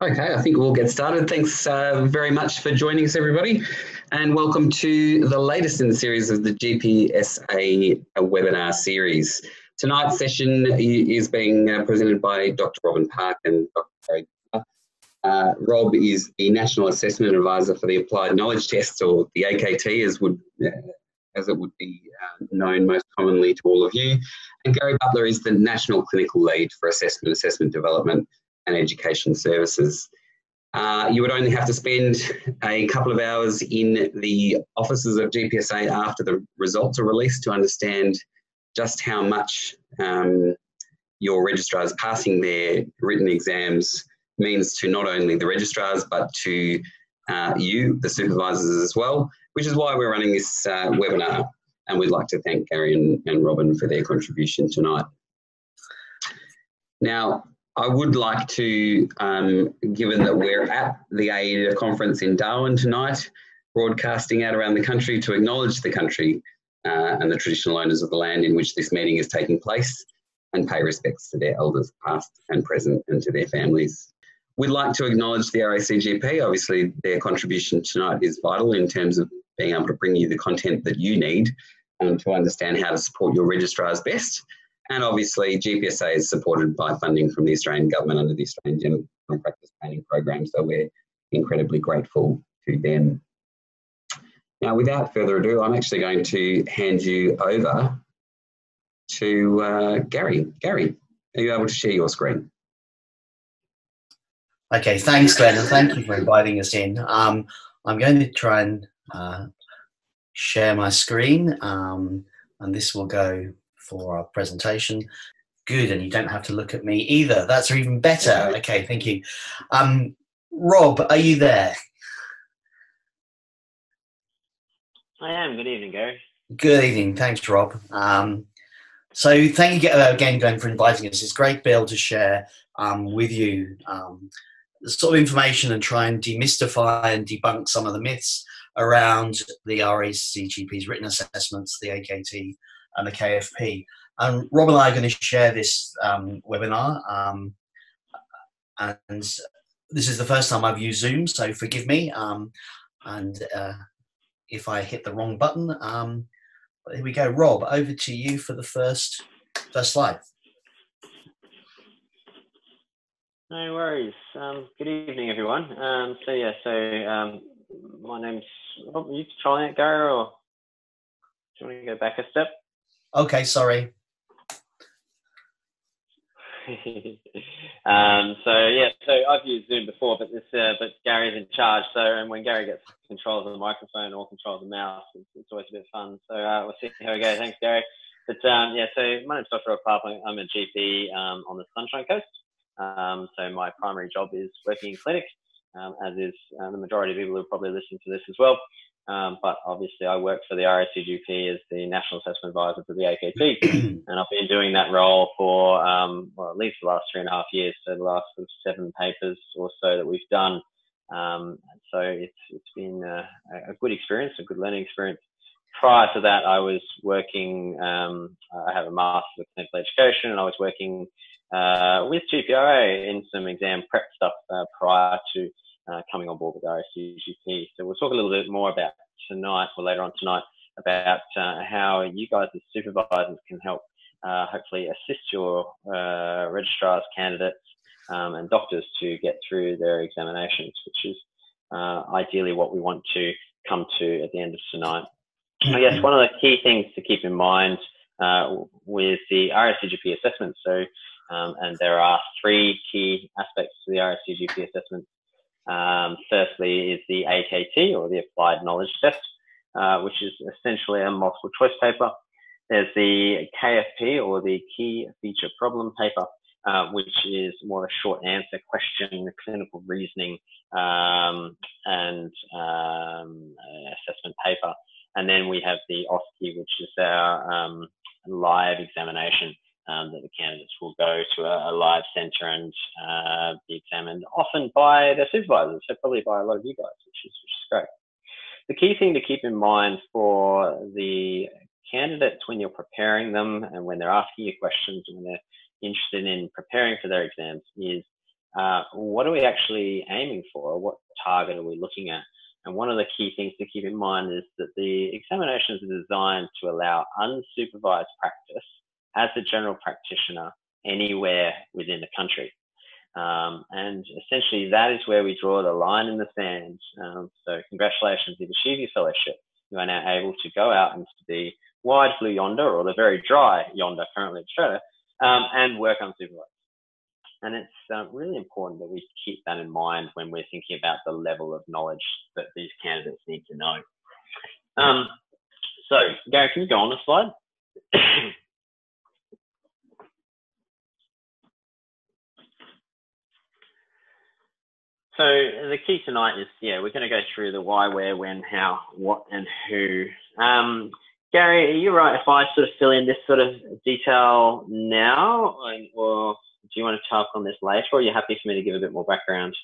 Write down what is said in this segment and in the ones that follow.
Okay, I think we'll get started. Thanks uh, very much for joining us, everybody, and welcome to the latest in the series of the GPSA webinar series. Tonight's session is being uh, presented by Dr. Robin Park and Dr. Gary uh, Rob is the National Assessment Advisor for the Applied Knowledge Test, or the AKT, as would uh, as it would be uh, known most commonly to all of you. And Gary Butler is the National Clinical Lead for Assessment, Assessment Development and education services. Uh, you would only have to spend a couple of hours in the offices of GPSA after the results are released to understand just how much um, your registrars passing their written exams means to not only the registrars but to uh, you, the supervisors, as well, which is why we're running this uh, webinar. And we'd like to thank Gary and, and Robin for their contribution tonight. Now, I would like to, um, given that we're at the AIDA conference in Darwin tonight, broadcasting out around the country to acknowledge the country uh, and the traditional owners of the land in which this meeting is taking place and pay respects to their elders past and present and to their families. We'd like to acknowledge the RACGP. Obviously, their contribution tonight is vital in terms of being able to bring you the content that you need um, to understand how to support your registrars best and obviously, GPSA is supported by funding from the Australian Government under the Australian General Practice Training Program, so we're incredibly grateful to them. Now, without further ado, I'm actually going to hand you over to uh, Gary. Gary, are you able to share your screen? Okay, thanks, Glenn, and thank you for inviting us in. Um, I'm going to try and uh, share my screen, um, and this will go for our presentation. Good, and you don't have to look at me either. That's even better. Okay, thank you. Um, Rob, are you there? I am. Good evening, Gary. Good evening. Thanks, Rob. Um, so thank you again, Glenn, for inviting us. It's great to be able to share um, with you um, the sort of information and try and demystify and debunk some of the myths around the RACGP's written assessments, the AKT, and the KFP. And Rob and I are going to share this um, webinar. Um, and this is the first time I've used Zoom, so forgive me. Um, and uh, if I hit the wrong button, um, but here we go. Rob, over to you for the first first slide. No worries. Um, good evening, everyone. Um, so yeah, so my name's. Oh, are you trying it, Gary, or do you want to go back a step? Okay, sorry. um, so yeah, so I've used Zoom before, but this, uh, but Gary's in charge. So and when Gary gets control of the microphone or control of the mouse, it's, it's always a bit fun. So uh, we'll see how we go. Thanks, Gary. But um, yeah, so my name's Dr. Rob I'm a GP um, on the Sunshine Coast. Um, so my primary job is working in clinic, um, as is uh, the majority of people who are probably listening to this as well. Um, but obviously, I work for the RACGP as the National Assessment Advisor for the AKT, and I've been doing that role for um, well, at least the last three and a half years. So the last seven papers or so that we've done. Um, so it's it's been a, a, good experience, a good learning experience. Prior to that, I was working. Um, I have a master's of clinical education, and I was working uh, with GPRA in some exam prep stuff uh, prior to uh, coming on board with RACGP. So we'll talk a little bit more about tonight or later on tonight about uh, how you guys as supervisors can help uh, hopefully assist your uh, registrars, candidates, um, and doctors to get through their examinations, which is uh, ideally what we want to come to at the end of tonight. I guess one of the key things to keep in mind uh, with the RACGP assessment, so um, and there are three key aspects to the RACGP assessment um, firstly is the AKT or the Applied Knowledge Test, uh, which is essentially a multiple choice paper. There's the KFP or the Key Feature Problem paper, uh, which is more a short answer question, clinical reasoning, um, and um, assessment paper. And then we have the OSCE, which is our um, live examination um, that the candidates will go to a, a live centre and uh, be examined, often by their supervisors, so probably by a lot of you guys, which is, which is great. The key thing to keep in mind for the candidates when you're preparing them and when they're asking you questions and when they're interested in preparing for their exams is uh, what are we actually aiming for? What target are we looking at? And one of the key things to keep in mind is that the examinations are designed to allow unsupervised practice as a general practitioner anywhere within the country. Um, and essentially, that is where we draw the line in the sand. Um, so, congratulations, you've achieved your fellowship. You are now able to go out into the wide blue yonder or the very dry yonder currently in Australia um, and work unsupervised. And it's uh, really important that we keep that in mind when we're thinking about the level of knowledge that these candidates need to know. Um, so, Gary, can you go on the slide? So the key tonight is, yeah, we're going to go through the why, where, when, how, what, and who. Um, Gary, are you right if I sort of fill in this sort of detail now, or do you want to talk on this later, or are you happy for me to give a bit more background?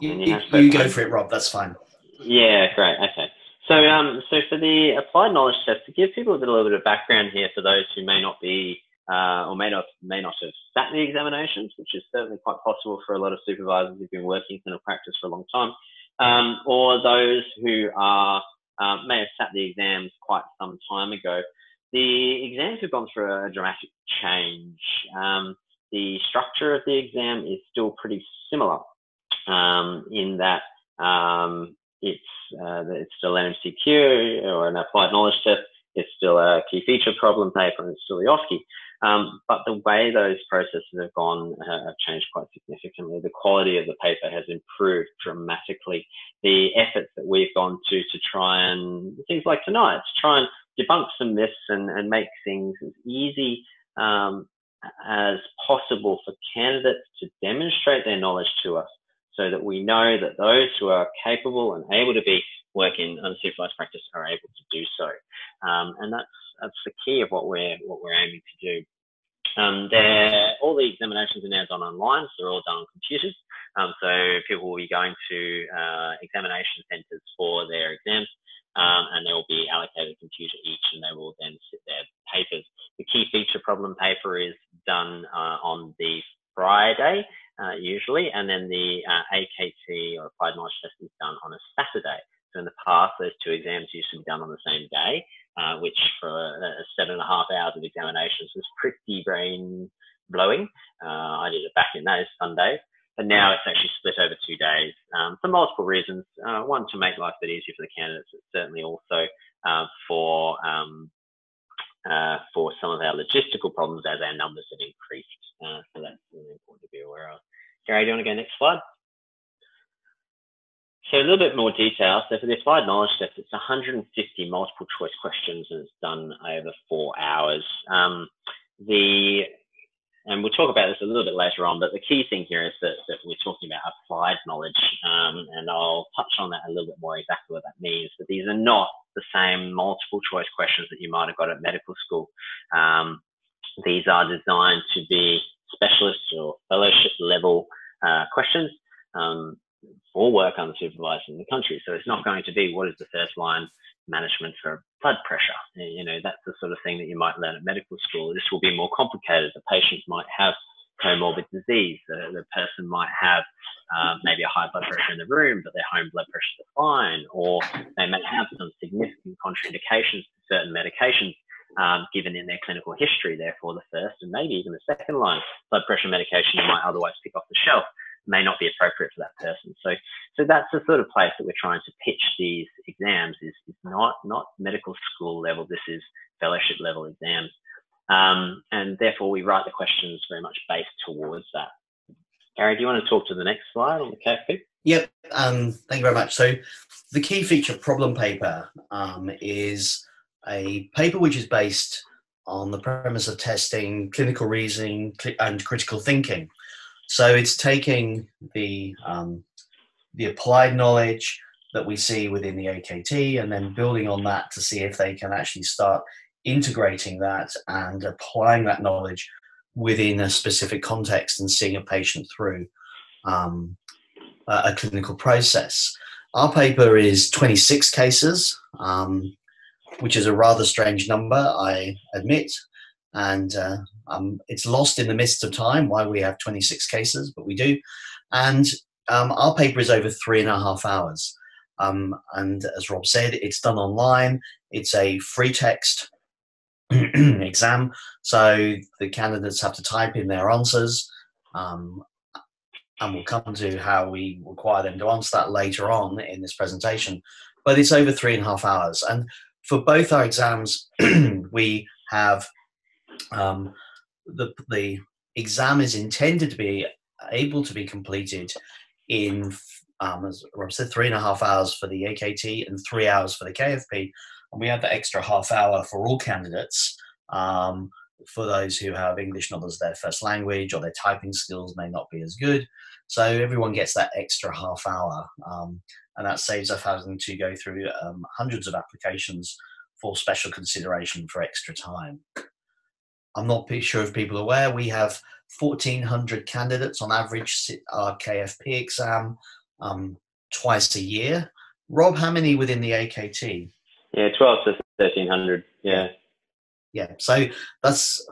You, you, you go for it, Rob. That's fine. Yeah, great. Okay. So, um, so for the applied knowledge test, to give people a, bit, a little bit of background here for those who may not be uh, or may not may not have sat the examinations, which is certainly quite possible for a lot of supervisors who've been working in clinical practice for a long time, um, or those who are uh, may have sat the exams quite some time ago. The exams have gone through a dramatic change. Um, the structure of the exam is still pretty similar um, in that um, it's uh, it's still an MCQ or an applied knowledge test. It's still a key feature problem paper, and it's still the OSCE. Um, but the way those processes have gone uh, have changed quite significantly. The quality of the paper has improved dramatically. The efforts that we've gone to to try and things like tonight to try and debunk some myths and, and make things as easy um, as possible for candidates to demonstrate their knowledge to us so that we know that those who are capable and able to be working unsupervised practice are able to do so. Um, and that's that's the key of what we're what we're aiming to do. Um, all the examinations are now done online, so they're all done on computers. Um, so people will be going to uh, examination centres for their exams, um, and they will be allocated a computer each, and they will then sit their papers. The key feature problem paper is done uh, on the Friday, uh, usually, and then the uh, AKT or applied knowledge test is done on a Saturday. So in the past, those two exams used to be done on the same day, uh, which for uh, seven and a half hours of examinations was pretty brain blowing. Uh, I did it back in those Sundays. But now it's actually split over two days um, for multiple reasons. Uh, one, to make life a bit easier for the candidates, but certainly also uh, for um, uh, for some of our logistical problems as our numbers have increased. so that's really important to be aware of. Gary, do you want to go next slide? So a little bit more detail. So for the applied knowledge test, it's 150 multiple choice questions and it's done over four hours. Um, the and we'll talk about this a little bit later on, but the key thing here is that, that we're talking about applied knowledge, um, and I'll touch on that a little bit more exactly what that means. But these are not the same multiple choice questions that you might have got at medical school. Um, these are designed to be specialist or fellowship level uh, questions. Um, for work unsupervised in the country. So it's not going to be what is the first line management for blood pressure. You know, that's the sort of thing that you might learn at medical school. This will be more complicated. The patient might have comorbid disease. The, the person might have uh, maybe a high blood pressure in the room, but their home blood pressure is fine, or they may have some significant contraindications to certain medications um, given in their clinical history. Therefore, the first and maybe even the second line blood pressure medication you might otherwise pick off the shelf may not be appropriate for that person. So, so that's the sort of place that we're trying to pitch these exams is, is not, not medical school level. This is fellowship level exams. Um, and therefore we write the questions very much based towards that. Gary, do you want to talk to the next slide on the? Yep, um, thank you very much. So the key feature problem paper um, is a paper which is based on the premise of testing clinical reasoning and critical thinking. So it's taking the um, the applied knowledge that we see within the AKT and then building on that to see if they can actually start integrating that and applying that knowledge within a specific context and seeing a patient through um, a, clinical process. Our paper is 26 cases, um, which is a rather strange number, I admit. and uh, um, it's lost in the midst of time why we have 26 cases, but we do. And um, our paper is over three and a half hours. Um, and as Rob said, it's done online. It's a free text exam, so the candidates have to type in their answers. Um, and we'll come to how we require them to answer that later on in this presentation. But it's over three and a half hours. And for both our exams, we have um, the, the exam is intended to be able to be completed in, um, as Rob said, three and a half hours for the AKT and three hours for the KFP. And we have the extra half hour for all candidates um, for those who have English not as their first language or their typing skills may not be as good. So everyone gets that extra half hour, um, and that saves us having to go through um, hundreds of applications for special consideration for extra time. I'm not sure if people are aware, we have 1,400 candidates on average sit our KFP exam um, twice a year. Rob, how many within the AKT? Yeah, 12 to 1,300. Yeah. Yeah, so that's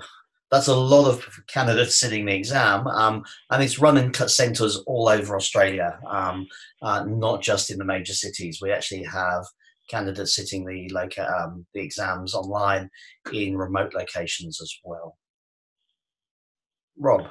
that's a lot of candidates sitting the exam, um, and it's run in centres all over Australia, um, uh, not just in the major cities. We actually have candidates sitting the like um, the exams online in remote locations as well. Rob.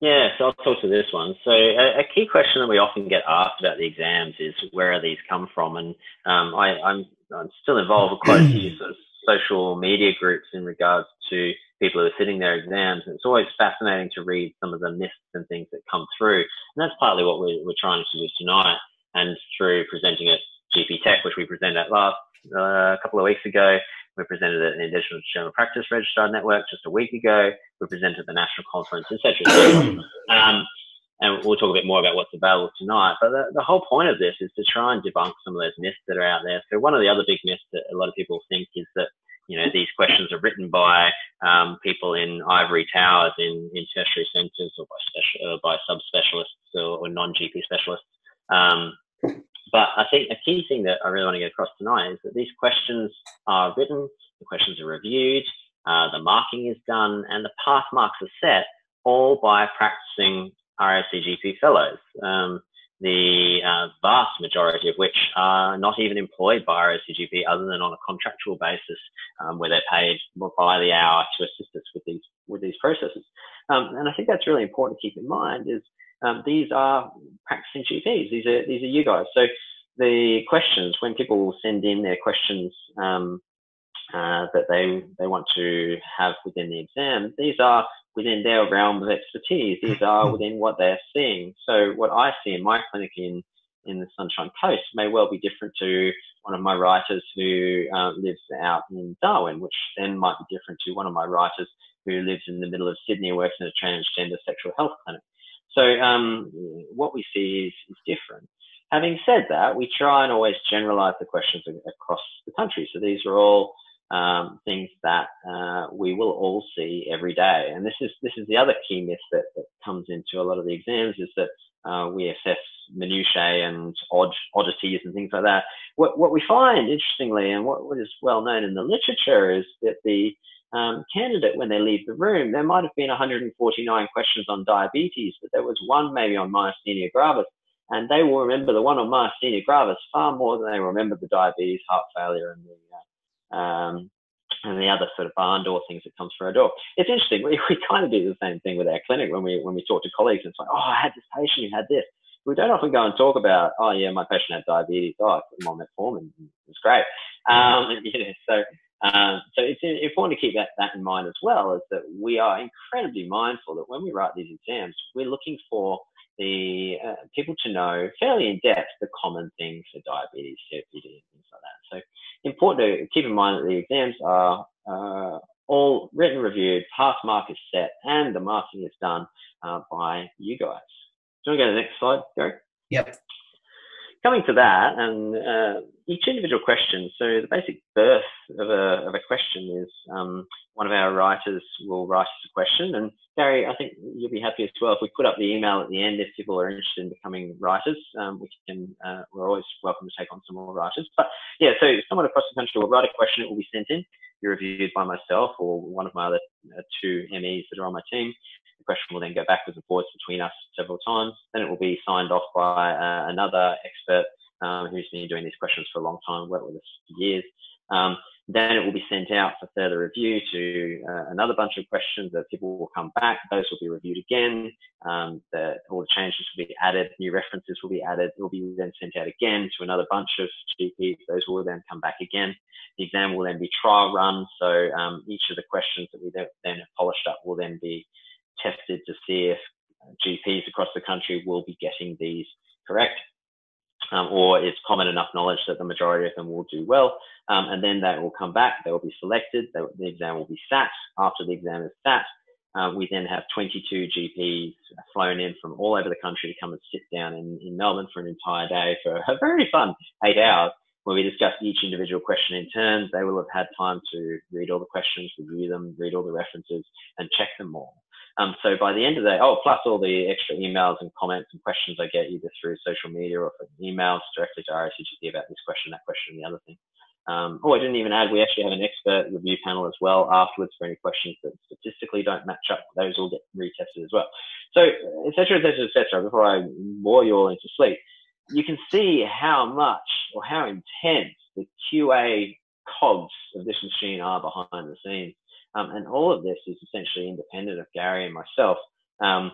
Yeah, so I'll talk to this one. So a, a, key question that we often get asked about the exams is where these come from, and um, I, am I'm, I'm still involved with quite a few sort of social media groups in regards to people who are sitting their exams. And it's always fascinating to read some of the myths and things that come through. And that's partly what we're, we're trying to do tonight. And through presenting at GP Tech, which we presented at last uh, a couple of weeks ago, we presented at the Additional General Practice Registrar Network just a week ago. We presented at the National Conference, etc. um, and we'll talk a bit more about what's available tonight. But the, the, whole point of this is to try and debunk some of those myths that are out there. So one of the other big myths that a lot of people think is that you know, these questions are written by um, people in ivory towers in, in tertiary centres or by, special, uh, by subspecialists or, or non-GP specialists. Um, but I think a key thing that I really want to get across tonight is that these questions are written, the questions are reviewed, uh, the marking is done, and the pass marks are set all by practicing RACGP fellows. Um, the uh, vast majority of which are not even employed by RACGP other than on a contractual basis um, where they're paid by the hour to assist us with these with these processes. Um, and I think that's really important to keep in mind is um, these are practicing GPs. These are these are you guys. So the questions when people send in their questions um, uh, that they they want to have within the exam, these are within their realm of expertise. These are within what they're seeing. So what I see in my clinic in in the Sunshine Coast may well be different to one of my writers who uh, lives out in Darwin, which then might be different to one of my writers who lives in the middle of Sydney and works in a transgender sexual health clinic. So um, what we see is, is different. Having said that, we try and always generalize the questions across the country. So these are all um, things that uh, we will all see every day. And this is this is the other key myth that, that comes into a lot of the exams is that uh, we assess minutiae and odd oddities and things like that. What what we find interestingly, and what, what is well known in the literature, is that the um, candidate, when they leave the room, there might have been 149 questions on diabetes, but there was one maybe on myasthenia gravis, and they will remember the one on myasthenia gravis far more than they remember the diabetes, heart failure, and the uh, um, and the other sort of barn door things that comes through our door. It's interesting. We, we kind of do the same thing with our clinic when we when we talk to colleagues. It's like, oh, I had this patient who had this. We don't often go and talk about, oh yeah, my patient had diabetes. Oh, I put them on metformin. It's great. Um, you know, so um, so it's important to keep that, that in mind as well, is that we are incredibly mindful that when we write these exams, we're looking for the uh, people to know fairly in depth the common things for diabetes, COPD, and things like that. So important to keep in mind that the exams are uh, all written, reviewed, pass mark is set, and the marking is done uh, by you guys. Do you want to go to the next slide, Gary? Yep. Coming to that, and uh, each individual question. So the basic birth of a of a question is um, one of our writers will write us a question, and Gary, I think you'll be happy as well if we put up the email at the end if people are interested in becoming writers. Um, we can uh, we're always welcome to take on some more writers. But yeah, so someone across the country will write a question. It will be sent in, be reviewed by myself or one of my other uh, two MEs that are on my team. Question will then go backwards and forwards between us several times. Then it will be signed off by uh, another expert um, who's been doing these questions for a long time, worked with us for years. Um, then it will be sent out for further review to uh, another bunch of questions that people will come back. Those will be reviewed again. Um, the, all the changes will be added. New references will be added. It will be then sent out again to another bunch of GPs. Those will then come back again. The exam will then be trial run. So um, each of the questions that we then have polished up will then be tested to see if GPs across the country will be getting these correct. Um, or it's common enough knowledge that the majority of them will do well. Um, and then they will come back, they will be selected, they, the exam will be sat. After the exam is sat, uh, we then have 22 GPs flown in from all over the country to come and sit down in, in Melbourne for an entire day for a very fun eight hours where we discuss each individual question in turn. They will have had time to read all the questions, review them, read all the references, and check them all. Um, so by the end of the day, oh, plus all the extra emails and comments and questions I get either through social media or emails directly to RACGP about this question, that question, and the other thing. Um, oh, I didn't even add, we actually have an expert review panel as well afterwards for any questions that statistically don't match up. Those all get retested as well. So, et cetera, et cetera, et cetera, before I bore you all into sleep, you can see how much or how intense the QA cogs of this machine are behind the scenes. Um, and all of this is essentially independent of Gary and myself, um,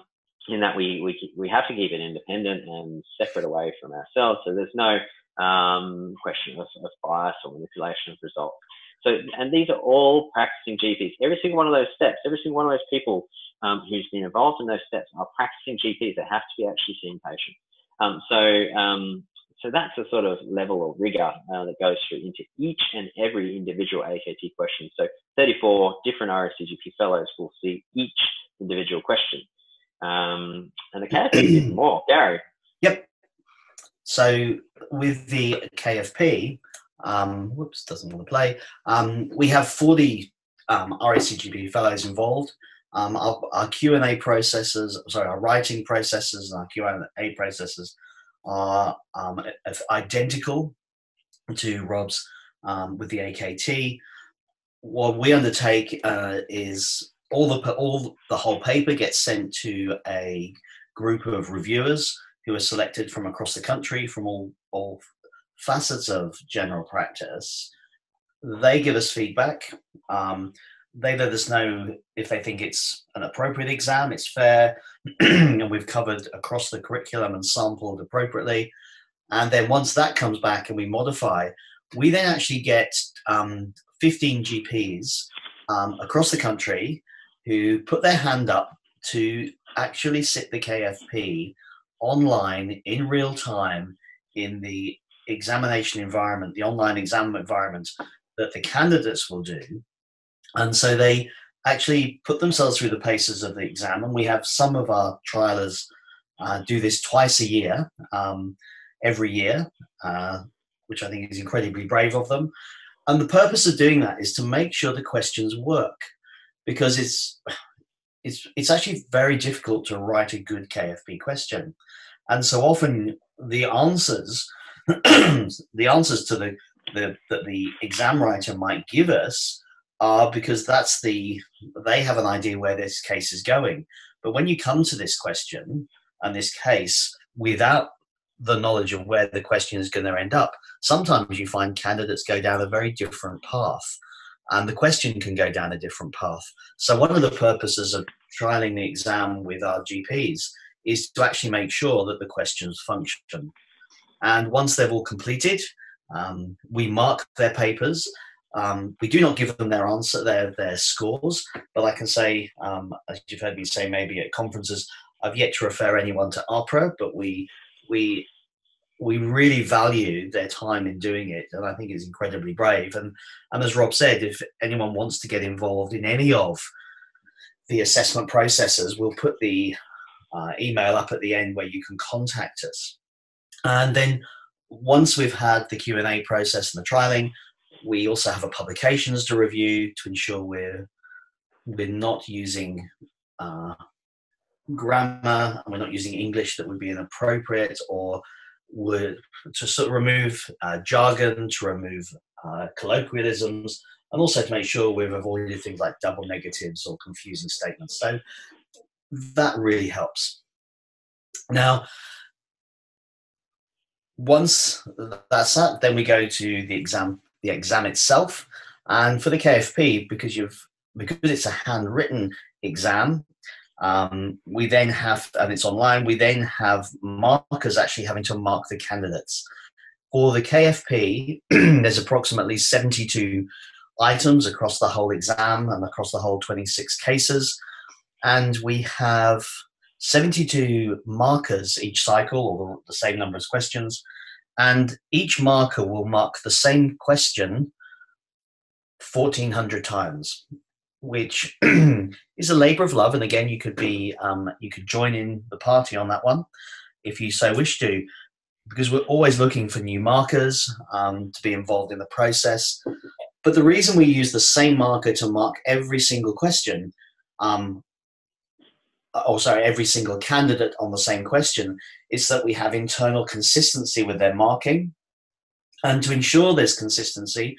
in that we, we, we have to keep it independent and separate away from ourselves. So there's no um, question of, of bias or manipulation of results. So, and these are all practicing GPs. Every single one of those steps, every single one of those people um, who's been involved in those steps are practicing GPs They have to be actually seeing patients. Um, so, um, so that's the sort of level of rigor uh, that goes through into each and every individual AKT question. So 34 different RACGP fellows will see each individual question. Um, and the KFP is more. Gary. Yep. So with the KFP, um, whoops, doesn't want to play. Um, we have 40 um, RACGP fellows involved. Um, our, our Q&A processes, sorry, our writing processes and our Q&A processes are um, identical to Rob's um, with the AKT. What we undertake uh, is all the all the whole paper gets sent to a group of reviewers who are selected from across the country from all all facets of general practice. They give us feedback. Um, they let us know if they think it's an appropriate exam, it's fair, and we've covered across the curriculum and sampled appropriately. And then once that comes back and we modify, we then actually get um, 15 GPs um, across the country who put their hand up to actually sit the KFP online in real time in the examination environment, the online exam environment that the candidates will do and so they actually put themselves through the paces of the exam. And we have some of our trialers uh, do this twice a year, um, every year, uh, which I think is incredibly brave of them. And the purpose of doing that is to make sure the questions work, because it's it's it's actually very difficult to write a good KFP question, and so often the answers the answers to the, the that the exam writer might give us are because that's the they have an idea where this case is going. But when you come to this question and this case without the knowledge of where the question is going to end up, sometimes you find candidates go down a very different path. And the question can go down a different path. So, one of the purposes of trialing the exam with our GPs is to actually make sure that the questions function. And once they've all completed, um, we mark their papers um, we do not give them their answer, their their scores, but I can say, um, as you've heard me say, maybe at conferences, I've yet to refer anyone to AHPRA, but we we we really value their time in doing it, and I think it's incredibly brave. And and as Rob said, if anyone wants to get involved in any of the assessment processes, we'll put the uh, email up at the end where you can contact us. And then once we've had the Q&A process and the trialing, we also have a publications to review to ensure we're we're not using uh, grammar and we're not using English that would be inappropriate or would to sort of remove uh, jargon, to remove uh, colloquialisms, and also to make sure we've avoided things like double negatives or confusing statements. So that really helps. Now, once that's that, then we go to the exam, the exam itself. And for the KFP, because you've because it's a handwritten exam, um, we then have, and it's online, we then have markers actually having to mark the candidates. For the KFP, there's approximately 72 items across the whole exam and across the whole 26 cases. And we have 72 markers each cycle, or the same number of questions. And each marker will mark the same question 1400 times which is a labor of love. And again, you could be, um, you could join in the party on that one if you so wish to, because we're always looking for new markers um, to be involved in the process. But the reason we use the same marker to mark every single question, um, or oh, sorry, every single candidate on the same question, is that we have internal consistency with their marking. And to ensure this consistency,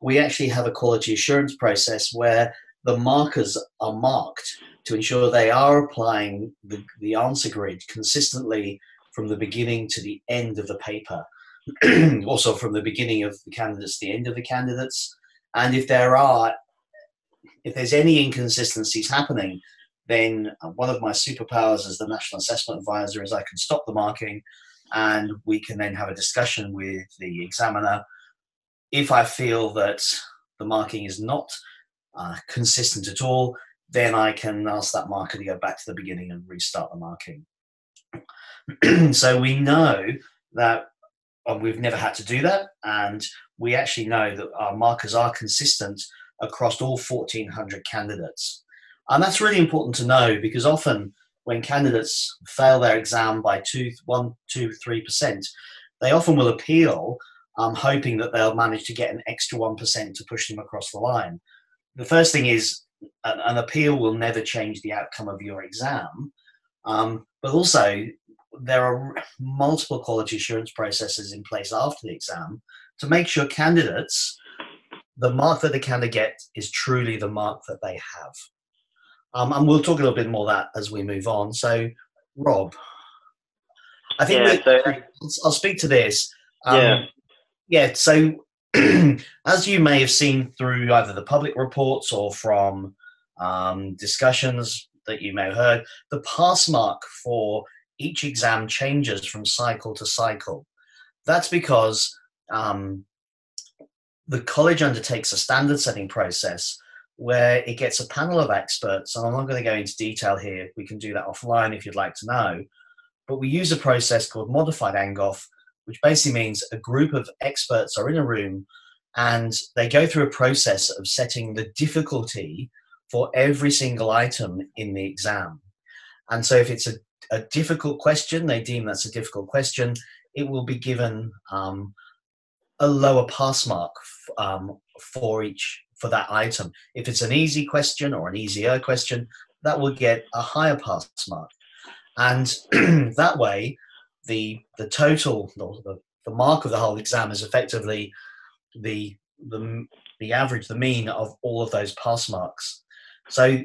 we actually have a quality assurance process where the markers are marked to ensure they are applying the, the answer grid consistently from the beginning to the end of the paper. also from the beginning of the candidates to the end of the candidates. And if there are, if there's any inconsistencies happening, then one of my superpowers as the National Assessment Advisor is I can stop the marking and we can then have a discussion with the examiner. If I feel that the marking is not uh, consistent at all, then I can ask that marker to go back to the beginning and restart the marking. so we know that well, we've never had to do that, and we actually know that our markers are consistent across all 1,400 candidates. And that's really important to know because often when candidates fail their exam by two, one, two, three percent, they often will appeal, um, hoping that they'll manage to get an extra one percent to push them across the line the first thing is an, an appeal will never change the outcome of your exam, um, but also there are multiple quality assurance processes in place after the exam to make sure candidates, the mark that the candidate get is truly the mark that they have. Um, and we'll talk a little bit more that as we move on. So, Rob, I think yeah, so, I'll speak to this. Um, yeah. Yeah. So as you may have seen through either the public reports or from um, discussions that you may have heard, the pass mark for each exam changes from cycle to cycle. That's because um, the college undertakes a standard setting process where it gets a panel of experts, and I'm not going to go into detail here. We can do that offline if you'd like to know. But we use a process called modified Angoff, which basically means a group of experts are in a room and they go through a process of setting the difficulty for every single item in the exam. And so if it's a, a difficult question, they deem that's a difficult question, it will be given um, a lower pass mark um, for each for that item. If it's an easy question or an easier question, that will get a higher pass mark. And that way, the the total the, the mark of the whole exam is effectively the the the average the mean of all of those pass marks so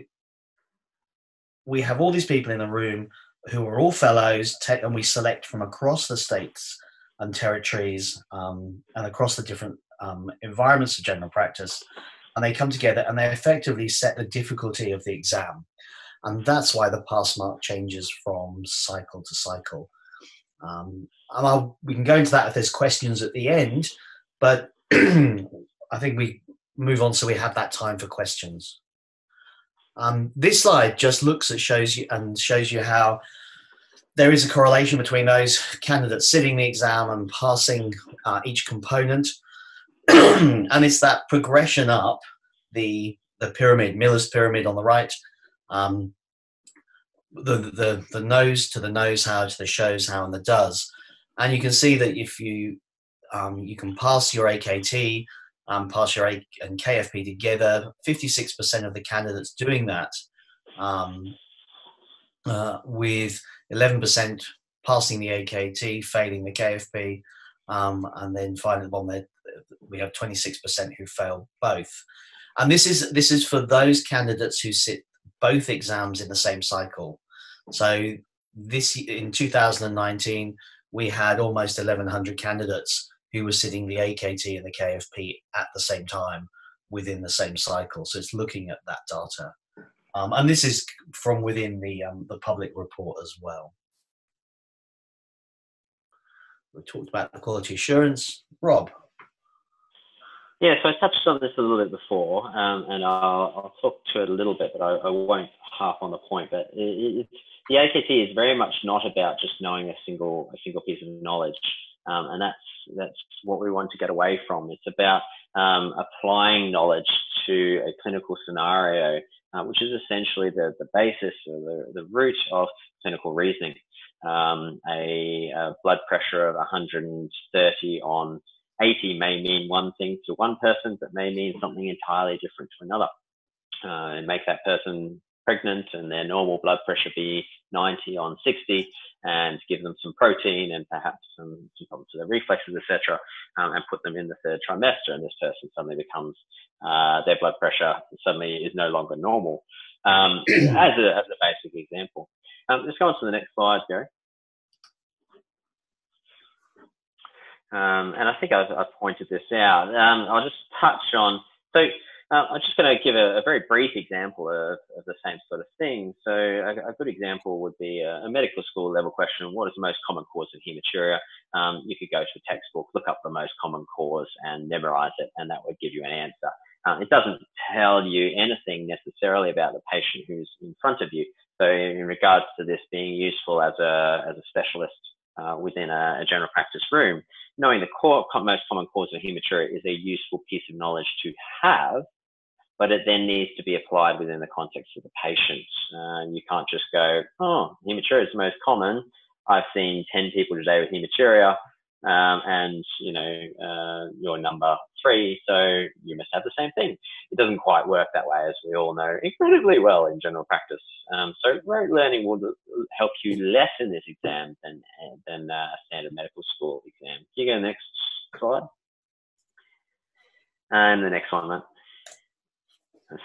we have all these people in the room who are all fellows and we select from across the states and territories um, and across the different um, environments of general practice and they come together and they effectively set the difficulty of the exam. And that's why the pass mark changes from cycle to cycle. Um, and I'll, we can go into that if there's questions at the end, but I think we move on so we have that time for questions. Um, this slide just looks at shows you and shows you how there is a correlation between those candidates sitting the exam and passing uh, each component, and it's that progression up the the pyramid, Miller's pyramid on the right, um, the, the the knows to the knows how to the shows how and the does and you can see that if you um, you can pass your AKT, um, pass your A and KFP together. 56% of the candidates doing that, um, uh, with 11% passing the AKT, failing the KFP, um, and then finally, one there we have 26% who fail both. And this is this is for those candidates who sit both exams in the same cycle. So this in 2019 we had almost 1100 candidates who were sitting the AKT and the KFP at the same time within the same cycle. So it's looking at that data. Um, and this is from within the, um, the public report as well. We talked about the quality assurance. Rob. Yeah, so I touched on this a little bit before, um, and I'll, I'll, talk to it a little bit, but I, I won't harp on the point. But it, the AKT is very much not about just knowing a single a single piece of knowledge, um, and that's that's what we want to get away from. It's about um, applying knowledge to a clinical scenario, uh, which is essentially the the basis or the, the root of clinical reasoning. Um, a, a blood pressure of 130 on 80 may mean one thing to one person, but may mean something entirely different to another. Uh, and make that person pregnant and their normal blood pressure be 90 on 60 and give them some protein and perhaps some, some problems with their reflexes, etc., um, and put them in the third trimester. And this person suddenly becomes, uh, their blood pressure suddenly is no longer normal. Um, as, a, as a basic example. Um, let's go on to the next slide, Gary. Um, and I think I've, I've, pointed this out. Um, I'll just touch on, so uh, I'm just going to give a, a, very brief example of, of, the same sort of thing. So a, a good example would be a, a, medical school level question. What is the most common cause of hematuria? Um, you could go to a textbook, look up the most common cause and memorize it, and that would give you an answer. Uh, it doesn't tell you anything necessarily about the patient who's in front of you. So in regards to this being useful as a, as a specialist uh, within a, a, general practice room, knowing the core, most common cause of hematuria is a useful piece of knowledge to have, but it then needs to be applied within the context of the patient. Uh, you can't just go, oh, hematuria is the most common. I've seen 10 people today with hematuria um, and you know uh, you're number three, so you must have the same thing. It doesn't quite work that way, as we all know incredibly well in general practice. Um, so rote learning will help you less in this exam than than a standard medical school exam. Can you go next slide? And the next one, Matt.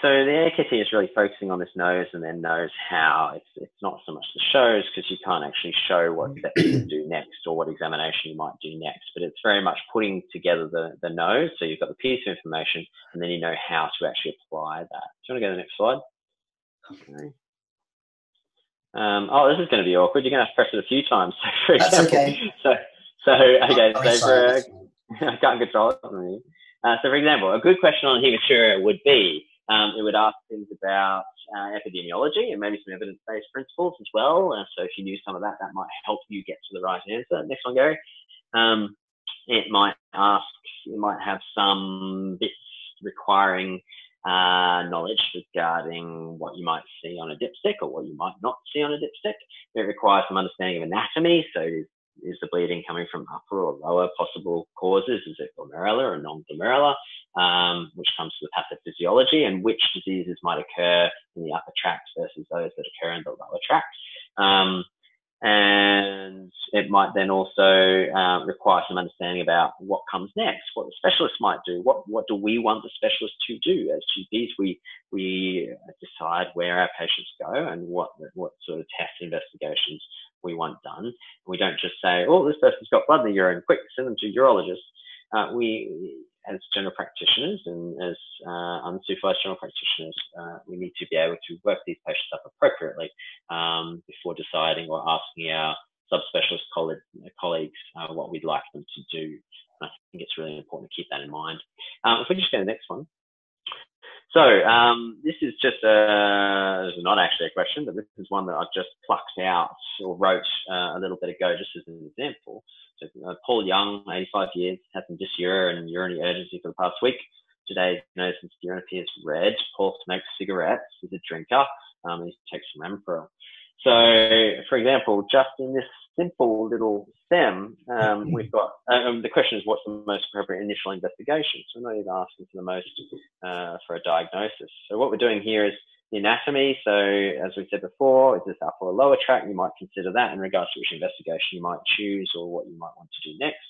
So the AKT is really focusing on this knows and then knows how. It's, it's not so much the shows because you can't actually show what steps you do next or what examination you might do next, but it's very much putting together the, the knows. So you've got the piece of information and then you know how to actually apply that. Do you want to go to the next slide? Okay. Um, oh, this is going to be awkward. You're going to have to press it a few times. So, for That's example, okay. So, so okay, so for, I can't control it. Uh, so, for example, a good question on hematuria would be, um, it would ask things about uh, epidemiology and maybe some evidence-based principles as well. Uh, so if you knew some of that, that might help you get to the right answer. Next one, Gary. Um, it might ask, it might have some bits requiring uh, knowledge regarding what you might see on a dipstick or what you might not see on a dipstick. It requires some understanding of anatomy. So is the bleeding coming from upper or lower possible causes? Is it glomerular or non-glomerular? um, which comes to the pathophysiology and which diseases might occur in the upper tracts versus those that occur in the lower tracts. Um, and it might then also uh, require some understanding about what comes next, what the specialist might do, what what do we want the specialist to do as GPs? We we decide where our patients go and what what sort of test investigations we want done. We don't just say, oh, this person's got blood in the urine, quick, send them to a urologist. Uh, we as general practitioners and as uh, unsupervised general practitioners, uh, we need to be able to work these patients up appropriately um, before deciding or asking our subspecialist colleague, colleagues uh, what we'd like them to do. And I think it's really important to keep that in mind. Um, if we just go to the next one. So um, this is just a, not actually a question, but this is one that I've just plucked out or wrote uh, a little bit ago just as an example. So uh, Paul Young, 85 years, had some dysuria and urinary urgency for the past week. Today, nose and urine appears red. Paul smokes cigarettes, is a drinker, um, and he takes some Ramipril. So, for example, just in this simple little STEM, um, we've got um, the question is what's the most appropriate initial investigation? So we're not even asking for the most uh, for a diagnosis. So what we're doing here is the anatomy. So as we said before, is this upper or lower tract? You might consider that in regards to which investigation you might choose or what you might want to do next.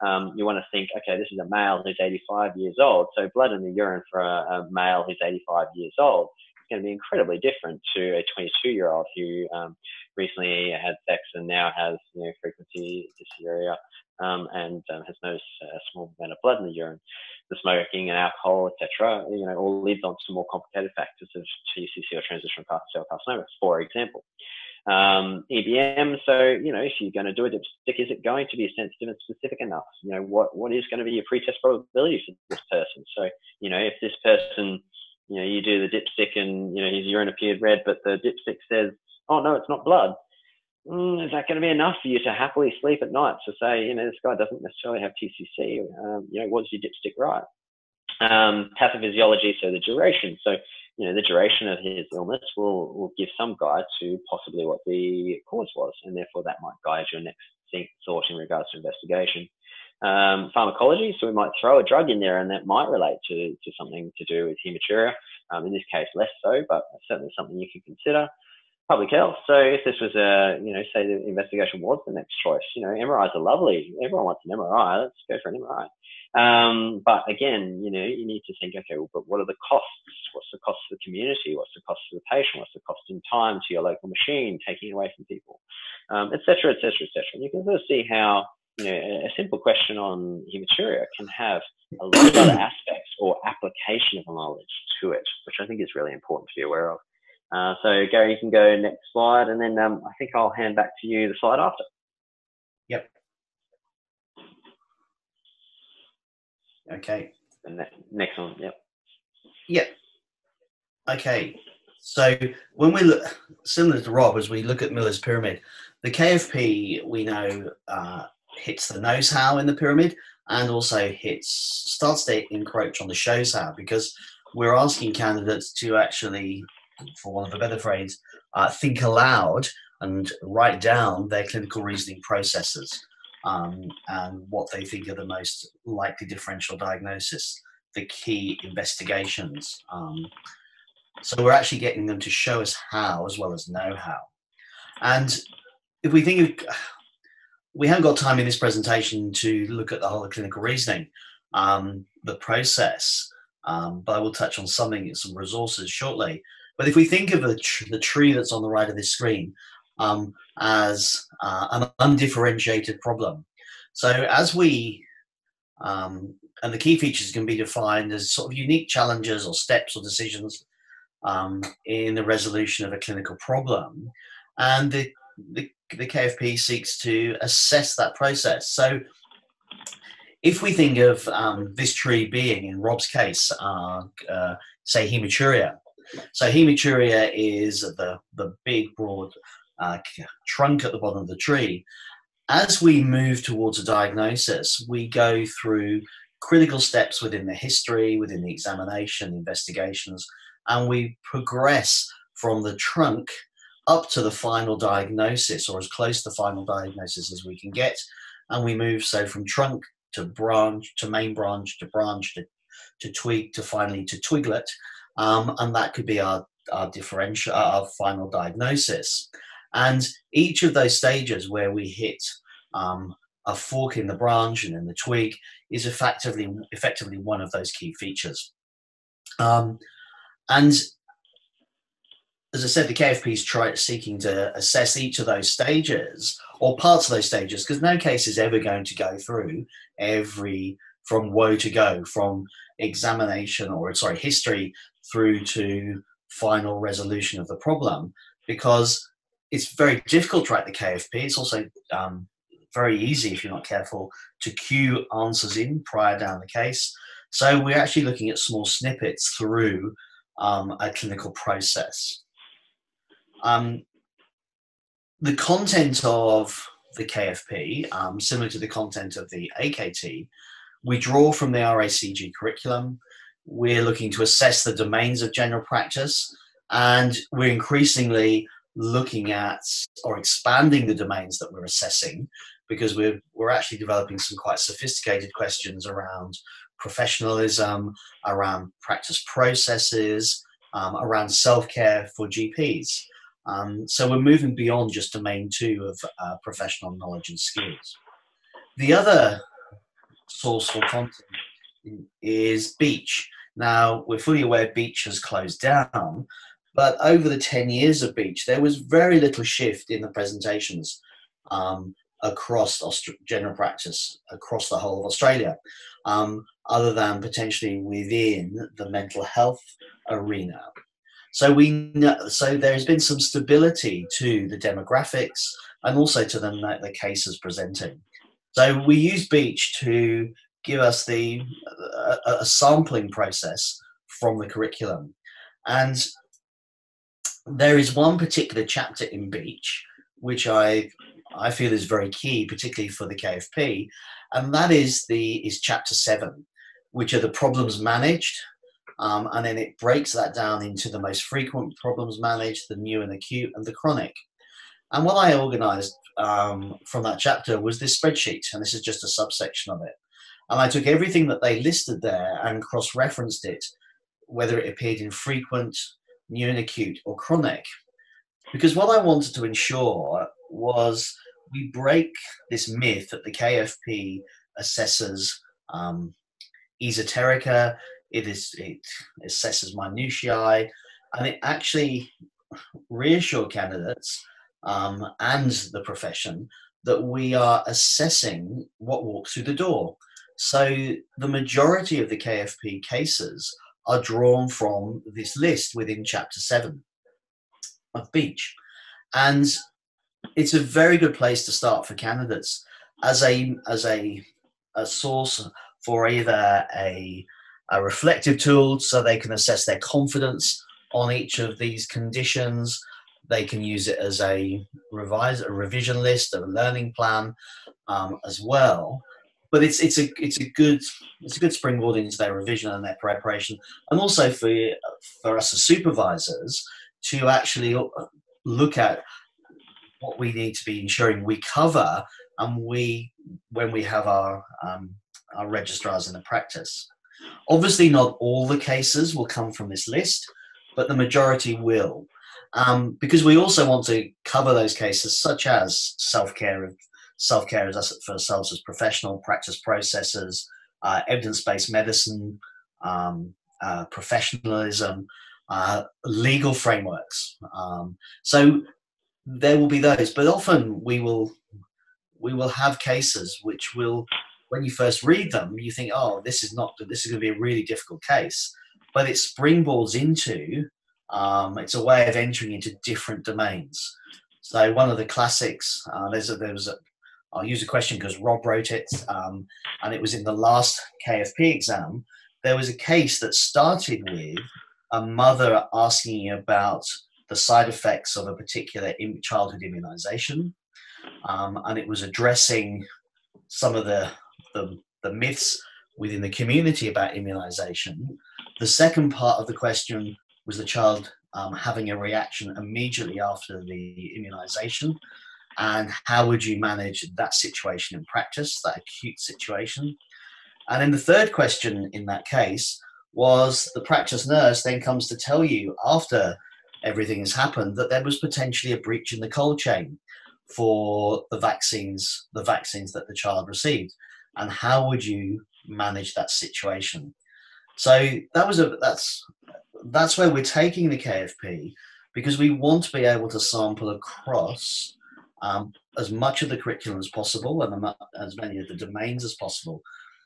Um, you want to think, okay, this is a male who's 85 years old. So blood in the urine for a, a male who's 85 years old going to be incredibly different to a 22 year old who um, recently had sex and now has you know frequency dysuria um, and um, has no uh, small amount of blood in the urine. The smoking and alcohol, etc., you know, all leads on to more complicated factors of TCC or transitional cell carcinoma, for example. Um, EBM, so you know, if you're going to do a dipstick, is it going to be sensitive and specific enough? You know, what what is going to be your pre-test probability for this person? So, you know, if this person you know, you do the dipstick and, you know, his urine appeared red, but the dipstick says, oh, no, it's not blood. Mm, is that going to be enough for you to happily sleep at night to say, you know, this guy doesn't necessarily have TCC? Um, you know, was your dipstick right? Um, pathophysiology, so the duration. So, you know, the duration of his illness will, will give some guide to possibly what the cause was, and therefore that might guide your next thought in regards to investigation um, pharmacology. So we might throw a drug in there and that might relate to, to something to do with hematuria. Um, in this case, less so, but certainly something you can consider. Public health. So if this was a, you know, say the investigation was the next choice, you know, MRIs are lovely. Everyone wants an MRI. Let's go for an MRI. Um, but again, you know, you need to think, okay, well, but what are the costs? What's the cost to the community? What's the cost to the patient? What's the cost in time to your local machine, taking away from people, um, et cetera, et cetera, et cetera. And you can sort of see how you know, a simple question on hematuria can have a lot of other aspects or application of knowledge to it, which I think is really important to be aware of. Uh, so Gary, you can go next slide, and then um, I think I'll hand back to you the slide after. Yep. Okay. The next one. Yep. Yep. Okay. So when we look, similar to Rob, as we look at Miller's pyramid, the KFP we know uh, hits the knows how in the pyramid and also hits starts to encroach on the shows how because we're asking candidates to actually, for want of a better phrase, uh, think aloud and write down their clinical reasoning processes um, and what they think are the most likely differential diagnosis, the key investigations. Um, so we're actually getting them to show us how as well as know how. And if we think of we haven't got time in this presentation to look at the whole of clinical reasoning, um, the process, um, but I will touch on something, some resources shortly. But if we think of tr the tree that's on the right of this screen um, as uh, an undifferentiated problem, so as we, um, and the key features can be defined as sort of unique challenges or steps or decisions um, in the resolution of a clinical problem. And the, the the KFP seeks to assess that process. So, if we think of um, this tree being, in Rob's case, uh, uh, say hematuria. So hematuria is the the big broad uh, trunk at the bottom of the tree. As we move towards a diagnosis, we go through critical steps within the history, within the examination, investigations, and we progress from the trunk up to the final diagnosis or as close to the final diagnosis as we can get. And we move so from trunk to branch to main branch to branch to, to twig to finally to twiglet. Um, and that could be our, our differential, our final diagnosis. And each of those stages where we hit um, a fork in the branch and in the twig is effectively effectively one of those key features. Um, and as I said, the KFP is trying seeking to assess each of those stages or parts of those stages because no case is ever going to go through every from woe to go, from examination or sorry history through to final resolution of the problem because it's very difficult to write the KFP. It's also um, very easy if you're not careful to queue answers in prior down the case. So we're actually looking at small snippets through um, a clinical process. Um, the content of the KFP, um, similar to the content of the AKT, we draw from the RACGP curriculum. We're looking to assess the domains of general practice, and we're increasingly looking at or expanding the domains that we're assessing because we're, we're actually developing some quite sophisticated questions around professionalism, around practice processes, um, around self care for GPs. Um, so we're moving beyond just domain two of uh, professional knowledge and skills. The other source for content is Beach. Now, we're fully aware Beach has closed down, but over the 10 years of Beach, there was very little shift in the presentations um, across Aust- general practice, across the whole of Australia, um, other than potentially within the mental health arena. So we so there's been some stability to the demographics and also to the, the cases presenting. So we use Beach to give us the a, a sampling process from the curriculum, and there is one particular chapter in Beach which I I feel is very key, particularly for the KFP, and that is the is chapter seven, which are the problems managed, um, and then it breaks that down into the most frequent problems managed, the new and acute, and the chronic. And what I organised um, from that chapter was this spreadsheet, and this is just a subsection of it. And I took everything that they listed there and cross-referenced it, whether it appeared in frequent, new and acute, or chronic. Because what I wanted to ensure was we break this myth that the KFP assesses um, esoterica, it is it assesses minutiae, and it actually reassure candidates um, and the profession that we are assessing what walks through the door. So the majority of the KFP cases are drawn from this list within chapter seven of Beach. And it's a very good place to start for candidates as a as a, a source for either a, a reflective tool so they can assess their confidence on each of these conditions. They can use it as a revise a revision list, a learning plan um, as well. But it's it's a it's a good it's a good springboard into their revision and their preparation, and also for for us as supervisors to actually look at what we need to be ensuring we cover and we when we have our um, our registrars in the practice. Obviously, not all the cases will come from this list, but the majority will. Um, because we also want to cover those cases, such as self-care, self-care as for ourselves as professional practice processes, uh, evidence-based medicine, um, uh, professionalism, uh, legal frameworks. Um, so there will be those, but often we will we will have cases which will, when you first read them, you think, oh, this is not this is going to be a really difficult case, but it springboards into um, it's a way of entering into different domains. So one of the classics, uh, there's a, there was a, I'll use a question because Rob wrote it, um, and it was in the last KFP exam. There was a case that started with a mother asking about the side effects of a particular childhood immunization. Um, and it was addressing some of the, the, the myths within the community about immunization. The second part of the question was the child um, having a reaction immediately after the immunization and how would you manage that situation in practice, that acute situation. And then the third question in that case was the practice nurse then comes to tell you after everything has happened that there was potentially a breach in the cold chain for the vaccines the vaccines that the child received and how would you manage that situation so that was a that's that's where we're taking the kfp because we want to be able to sample across um, as much of the curriculum as possible and as many of the domains as possible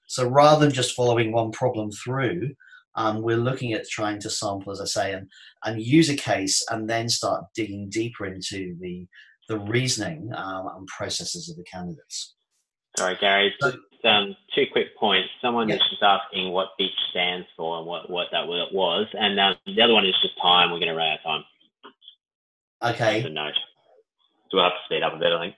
so rather than just following one problem through um, we're looking at trying to sample, as I say, and, and use a case and then start digging deeper into the, the reasoning um, and processes of the candidates. Sorry, Gary, just um, two quick points. Someone yeah. is just asking what BEACH stands for and what, what that was. And um, the other one is just time. We're going to run out of time. Okay. note. So we'll have to speed up a bit, I think.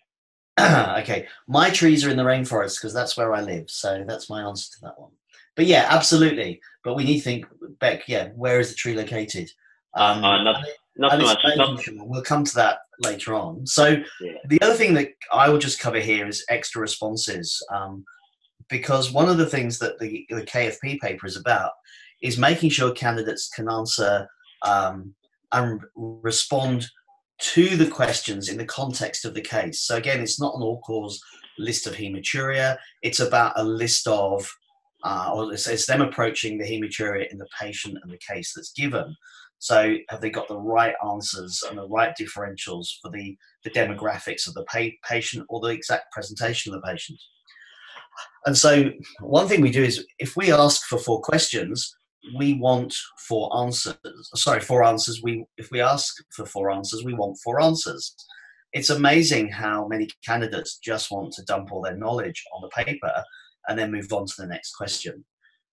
okay. My trees are in the rainforest because that's where I live. So that's my answer to that one. But yeah, absolutely. But we need to think Beck, Yeah, where is the tree located? Um, uh, another not so much. Not... We'll come to that later on. So yeah. the other thing that I will just cover here is extra responses, um, because one of the things that the, the KFP paper is about is making sure candidates can answer um, and respond to the questions in the context of the case. So again, it's not an all-cause list of hematuria. It's about a list of, uh, or it's, it's them approaching the hematuria in the patient and the case that's given. So have they got the right answers and the right differentials for the, the demographics of the pa- patient or the exact presentation of the patient? And so one thing we do is if we ask for four questions, we want four answers. Sorry, four answers. We if we ask for four answers, we want four answers. It's amazing how many candidates just want to dump all their knowledge on the paper and then move on to the next question.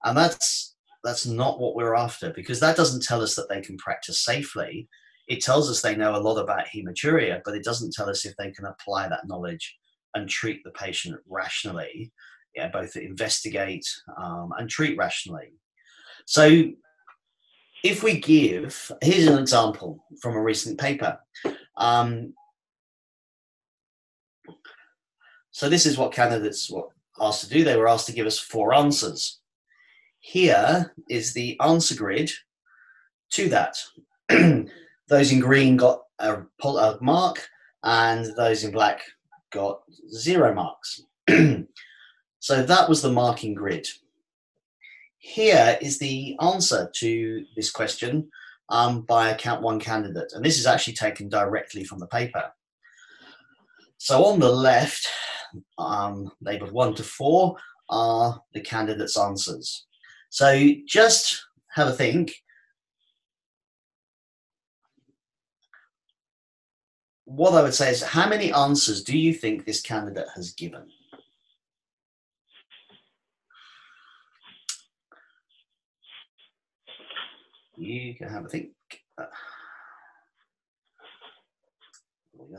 And that's that's not what we're after because that doesn't tell us that they can practice safely. It tells us they know a lot about hematuria, but it doesn't tell us if they can apply that knowledge and treat the patient rationally, yeah, both investigate um, and treat rationally. So if we give, here's an example from a recent paper. Um, so this is what candidates were asked to do. They were asked to give us four answers. Here is the answer grid to that. those in green got a, a mark and those in black got zero marks. so that was the marking grid. Here is the answer to this question um, by a count one candidate. And this is actually taken directly from the paper. So on the left, um, labeled one to four, are the candidates' answers. So just have a think. What I would say is, how many answers do you think this candidate has given? you can have a think.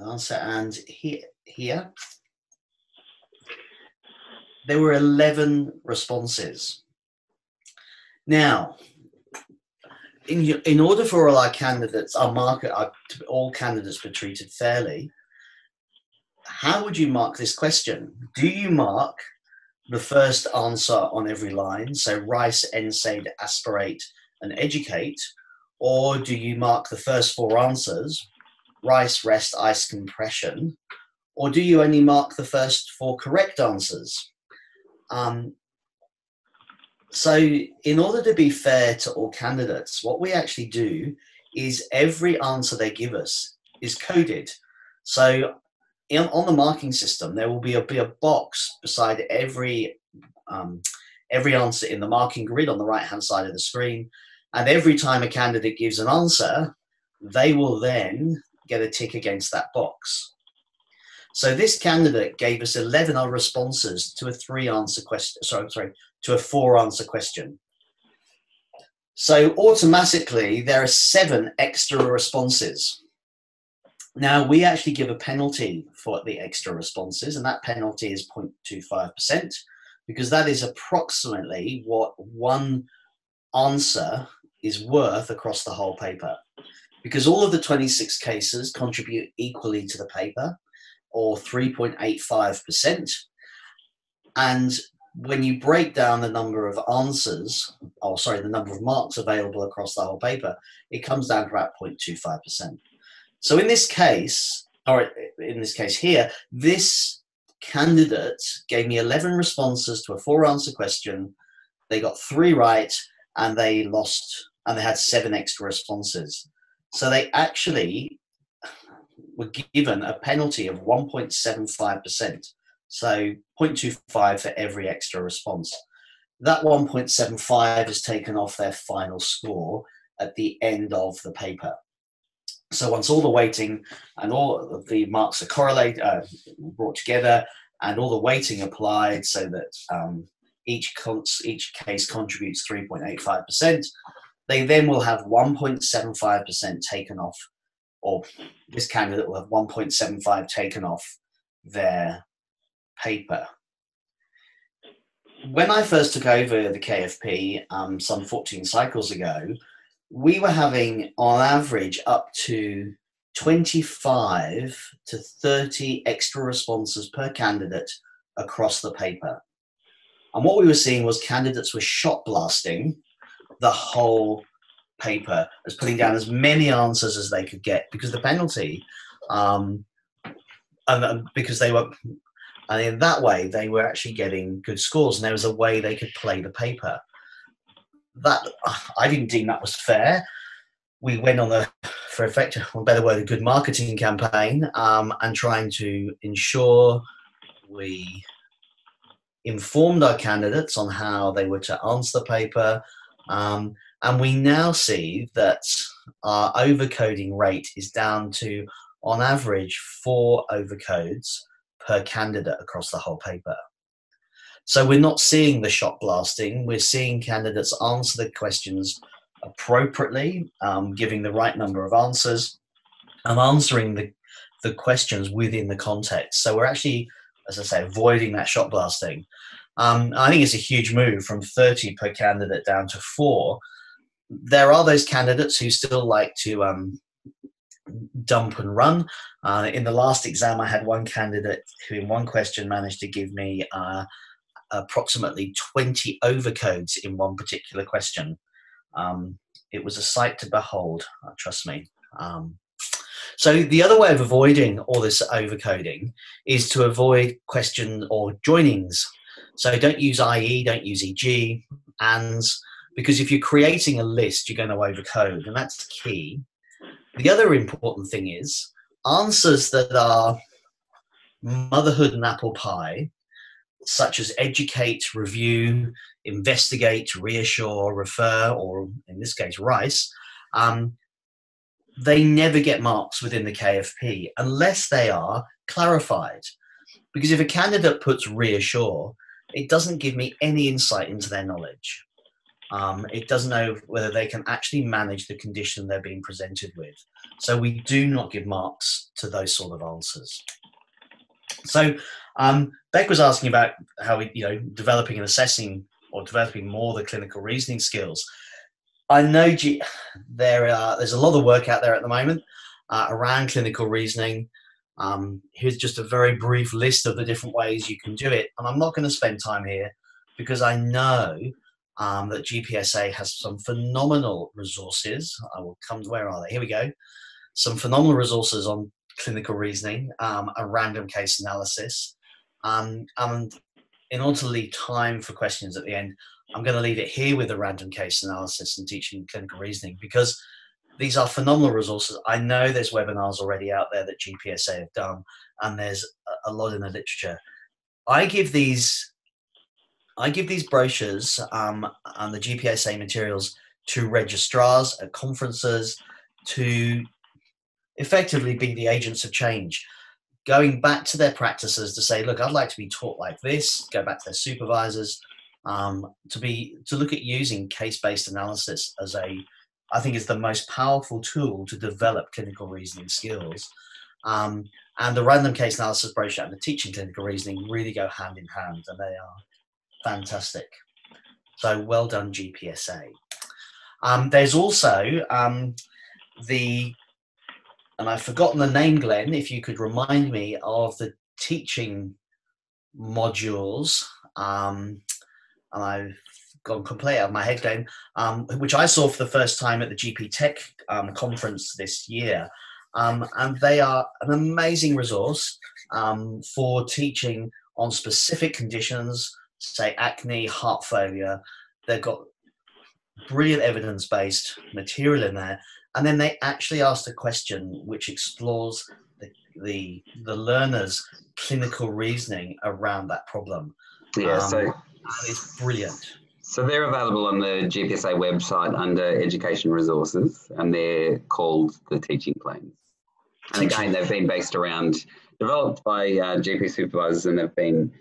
Answer and here, here there were 11 responses. Now, in, in order for all our candidates, our market, our, all candidates be treated fairly, how would you mark this question? Do you mark the first answer on every line? So rice, NSAID, aspirate, and educate? Or do you mark the first four answers, rice, rest, ice, compression? Or do you only mark the first four correct answers? Um, so, in order to be fair to all candidates, what we actually do is every answer they give us is coded. So, in, on the marking system, there will be a, be a box beside every um, every answer in the marking grid on the right hand side of the screen and every time a candidate gives an answer, they will then get a tick against that box. So this candidate gave us 11 responses to a three answer question, sorry, sorry, to a four answer question. So automatically there are seven extra responses. Now we actually give a penalty for the extra responses and that penalty is 0.25% because that is approximately what one answer is worth across the whole paper. Because all of the 26 cases contribute equally to the paper, or 3.85%. And when you break down the number of answers, or sorry, the number of marks available across the whole paper, it comes down to about 0.25%. So in this case, or in this case here, this candidate gave me 11 responses to a four answer question. They got three right and they lost and they had seven extra responses. So they actually were given a penalty of 1.75%. So 0.25 for every extra response. That 1.75 is taken off their final score at the end of the paper. So once all the weighting and all of the marks are correlated, uh, brought together, and all the weighting applied, so that um, each each case contributes 3.85 percent, they then will have 1.75% taken off, or this candidate will have 1.75 taken off their paper. When I first took over the KFP um, some 14 cycles ago, we were having on average up to 25 to 30 extra responses per candidate across the paper. And what we were seeing was candidates were shot blasting the whole paper as putting down as many answers as they could get because the penalty, um, and because they were, and in that way they were actually getting good scores, and there was a way they could play the paper. That I didn't deem that was fair. We went on the, for effect, or better word, a good marketing campaign, um, and trying to ensure we informed our candidates on how they were to answer the paper. Um, and we now see that our overcoding rate is down to, on average, four overcodes per candidate across the whole paper. So we're not seeing the shot blasting, we're seeing candidates answer the questions appropriately, um, giving the right number of answers, and answering the, the questions within the context. So we're actually as I say, avoiding that shot blasting. Um, I think it's a huge move from 30 per candidate down to four. There are those candidates who still like to um, dump and run. Uh, in the last exam, I had one candidate who, in one question, managed to give me uh, approximately 20 overcodes in one particular question. Um, it was a sight to behold, uh, trust me. Um, so the other way of avoiding all this overcoding is to avoid question or joinings. So don't use IE, don't use EG, ANDs, because if you're creating a list, you're going to overcode, and that's key. The other important thing is answers that are motherhood and apple pie, such as educate, review, investigate, reassure, refer, or in this case, RICE, um, they never get marks within the KFP unless they are clarified. Because if a candidate puts reassure, it doesn't give me any insight into their knowledge. Um, it doesn't know whether they can actually manage the condition they're being presented with. So we do not give marks to those sort of answers. So um, Beck was asking about how we, you know, developing and assessing or developing more the clinical reasoning skills. I know G- there are, there's a lot of work out there at the moment uh, around clinical reasoning. Um, here's just a very brief list of the different ways you can do it. And I'm not going to spend time here because I know um, that GPSA has some phenomenal resources. I will come, to where are they? Here we go. Some phenomenal resources on clinical reasoning, um, a random case analysis. Um, and in order to leave time for questions at the end, I'm going to leave it here with the random case analysis and teaching clinical reasoning because these are phenomenal resources. I know there's webinars already out there that GPSA have done, and there's a lot in the literature. I give these, I give these brochures um, and the GPSA materials to registrars at conferences to effectively be the agents of change going back to their practices to say, look, I'd like to be taught like this, go back to their supervisors, um, to be to look at using case-based analysis as a I think is the most powerful tool to develop clinical reasoning skills. Um, and the random case analysis brochure and the teaching clinical reasoning really go hand in hand, and they are fantastic. So well done, GPSA. Um, there's also um, the, and I've forgotten the name, Glenn. If you could remind me of the teaching modules. Um, and I've gone completely out of my head then, um, which I saw for the first time at the GPTEC um, conference this year. Um, and they are an amazing resource for teaching on specific conditions, say acne, heart failure. They've got brilliant evidence based material in there. And then they actually asked a question which explores the, the, the learner's clinical reasoning around that problem. Yeah, so um, it's brilliant. So they're available on the GPSA website under education resources, and they're called the teaching plans. And again, they've been based around, developed by uh, GP supervisors, and they've been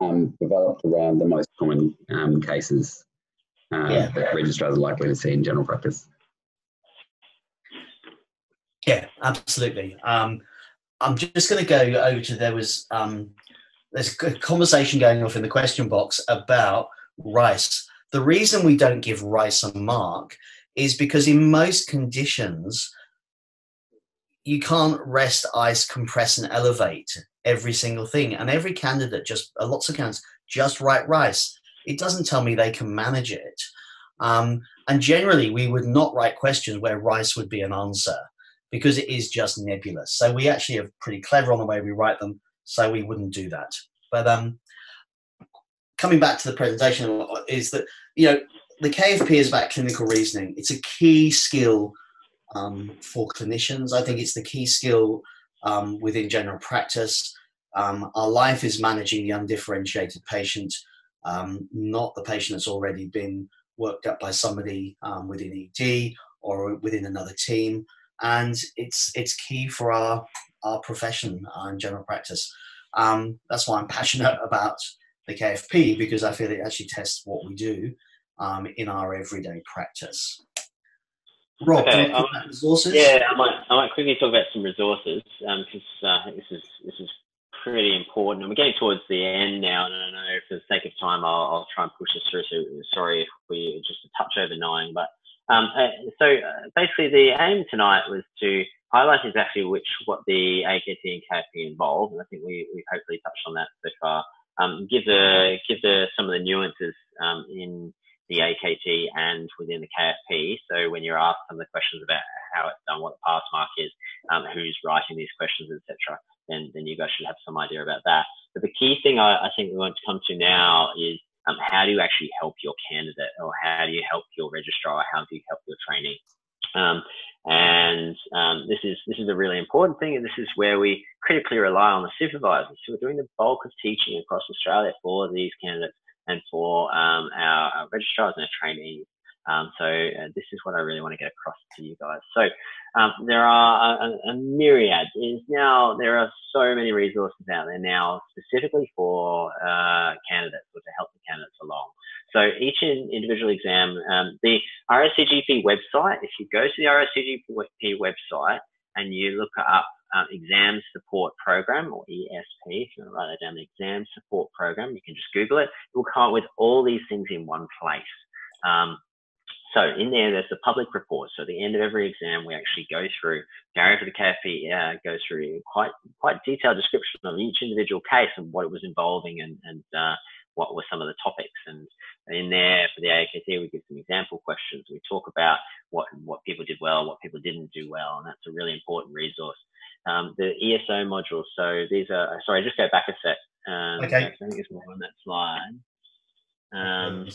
um, developed around the most common um, cases uh, yeah. that registrars are likely to see in general practice. Yeah, absolutely. Um, I'm just going to go over to there was um, there's a conversation going off in the question box about rice. The reason we don't give rice a mark is because in most conditions, you can't rest, ice, compress, and elevate every single thing. And every candidate just, uh, lots of candidates, just write rice. It doesn't tell me they can manage it. Um, and generally, we would not write questions where rice would be an answer because it is just nebulous. So we actually are pretty clever on the way we write them, so we wouldn't do that. But um, coming back to the presentation is that you know the KFP is about clinical reasoning. It's a key skill um, for clinicians. I think it's the key skill um, within general practice. Um, our life is managing the undifferentiated patient, um, not the patient that's already been worked up by somebody um, within ED or within another team. And it's it's key for our our profession uh, in general practice. Um, that's why I'm passionate about the KFP because I feel it actually tests what we do um, in our everyday practice. Rob, okay, um, resources? Yeah, I might, I might quickly talk about some resources because um, uh, this is this is pretty important, and we're getting towards the end now. And I know for the sake of time, I'll, I'll try and push this through. So sorry if we just a touch over nine, but um, uh, so uh, basically the aim tonight was to highlight exactly which what the AKT and KFP involve, and I think we we've hopefully touched on that so far. Um, give the give the some of the nuances um, in the AKT and within the KFP. So when you're asked some of the questions about how it's done, what the pass mark is, um, who's writing these questions, etc., then then you guys should have some idea about that. But the key thing I, I think we want to come to now is um, how do you actually help your candidate, or how do you help your registrar, how do you help your trainee? Um, and um, this is this is a really important thing, and this is where we critically rely on the supervisors who are doing the bulk of teaching across Australia for these candidates and for um, our, our, registrars and our trainees. Um, so uh, this is what I really want to get across to you guys. So um, there are a, a, myriad. Is now there are so many resources out there now specifically for uh, candidates or to help the candidates along. So each individual exam, um, the RACGP website. If you go to the RACGP website and you look up uh, exam support program or ESP, if you want to write that down, the exam support program, you can just Google it. It will come up with all these things in one place. Um, so in there, there's the public report. So at the end of every exam, we actually go through, Gary for the KFP uh, goes through quite quite detailed description of each individual case and what it was involving and, and uh, what were some of the topics. And in there for the AKT, we give some example questions. We talk about what, what people did well, what people didn't do well, and that's a really important resource. Um, the ESO modules. So these are, sorry, just go back a sec. Um, okay. I think it's more on that slide. Um,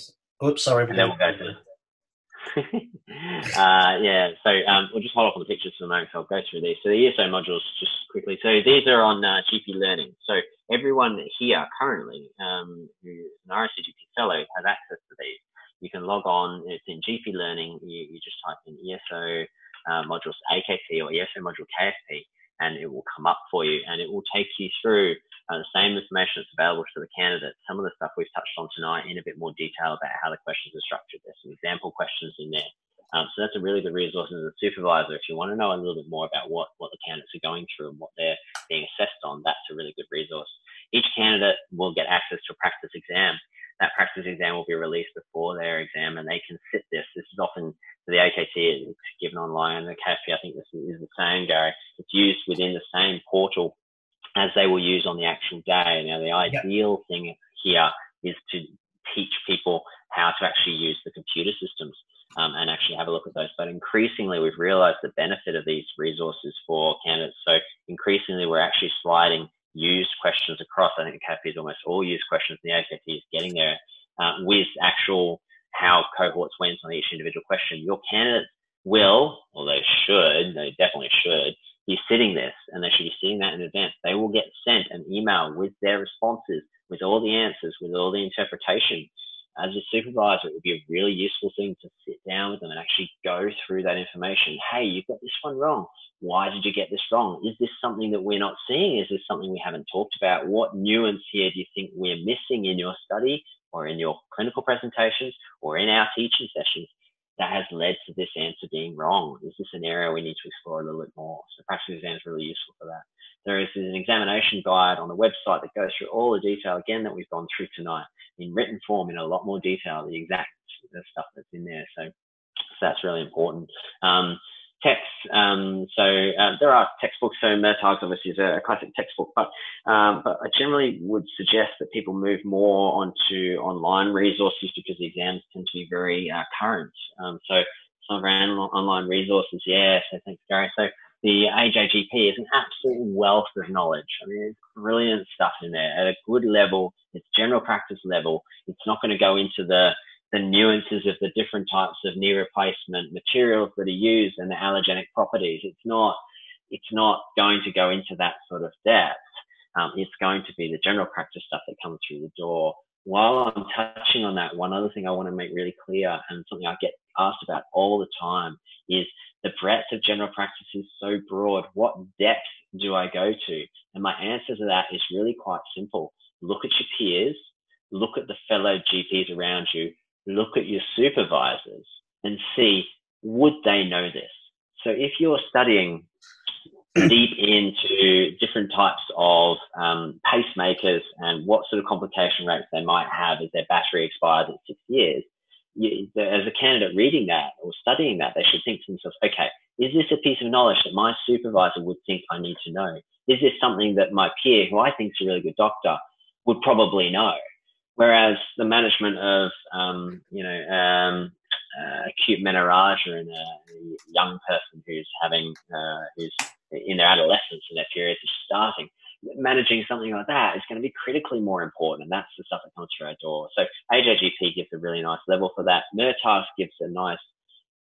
Oops, sorry. And then we'll go to uh, yeah, so um, we'll just hold off on the pictures for the moment, I'll go through these. So the ESO modules, just quickly. So these are on uh, GP Learning. So everyone here currently um, who's an RACGP fellow has access to these. You can log on, it's in GP Learning, you, you just type in ESO uh, modules AKT or ESO module KFP, and it will come up for you and it will take you through uh, the same information that's available to the candidate. Some of the stuff we've touched on tonight in a bit more detail about how the questions are structured. There's some example questions in there. Um, so that's a really good resource as a supervisor. If you want to know a little bit more about what, what the candidates are going through and what they're being assessed on, that's a really good resource. Each candidate will get access to a practice exam. That practice exam will be released before their exam and they can sit this. This is often for the AKT, it's given online. The KFP, I think this is the same, Gary. It's used within the same portal as they will use on the actual day. Now, the ideal yep. thing here is to teach people how to actually use the computer systems um, and actually have a look at those. But increasingly, we've realized the benefit of these resources for candidates. So increasingly, we're actually sliding used questions across. I think the KFP is almost all used questions. The AKT is getting there uh, with actual how cohorts went on each individual question. Your candidates will, or they should, they definitely should, be sitting this and they should be seeing that in advance. They will get sent an email with their responses, with all the answers, with all the interpretation. As a supervisor, it would be a really useful thing to sit down with them and actually go through that information. Hey, you've got this one wrong. Why did you get this wrong? Is this something that we're not seeing? Is this something we haven't talked about? What nuance here do you think we're missing in your study or in your clinical presentations or in our teaching sessions? That has led to this answer being wrong? Is this an area we need to explore a little bit more? So practice exam is really useful for that. There is an examination guide on the website that goes through all the detail again that we've gone through tonight in written form in a lot more detail, the exact the stuff that's in there. So that's really important. Um, texts. Um, so uh, there are textbooks. So Murtagh's obviously is a classic textbook, but um, but I generally would suggest that people move more onto online resources because the exams tend to be very uh, current. Um, so some of our online resources, yeah. So thanks, Gary. So the AJGP is an absolute wealth of knowledge. I mean, it's brilliant stuff in there at a good level. It's general practice level. It's not going to go into the the nuances of the different types of knee replacement materials that are used and the allergenic properties. It's not, it's not going to go into that sort of depth. Um, it's going to be the general practice stuff that comes through the door. While I'm touching on that, one other thing I want to make really clear and something I get asked about all the time is the breadth of general practice is so broad. What depth do I go to? And my answer to that is really quite simple. Look at your peers, look at the fellow GPs around you, look at your supervisors and see would they know this? So if you're studying deep into different types of um, pacemakers and what sort of complication rates they might have as their battery expires at six years, you, as a candidate reading that or studying that, they should think to themselves, okay, is this a piece of knowledge that my supervisor would think I need to know? Is this something that my peer, who I think is a really good doctor, would probably know? Whereas the management of, um, you know, um, uh, acute menorrhagia in a young person who's having, uh, who's in their adolescence and their periods are starting, managing something like that is going to be critically more important. And that's the stuff that comes through our door. So AJGP gives a really nice level for that. Murtagh's gives a nice,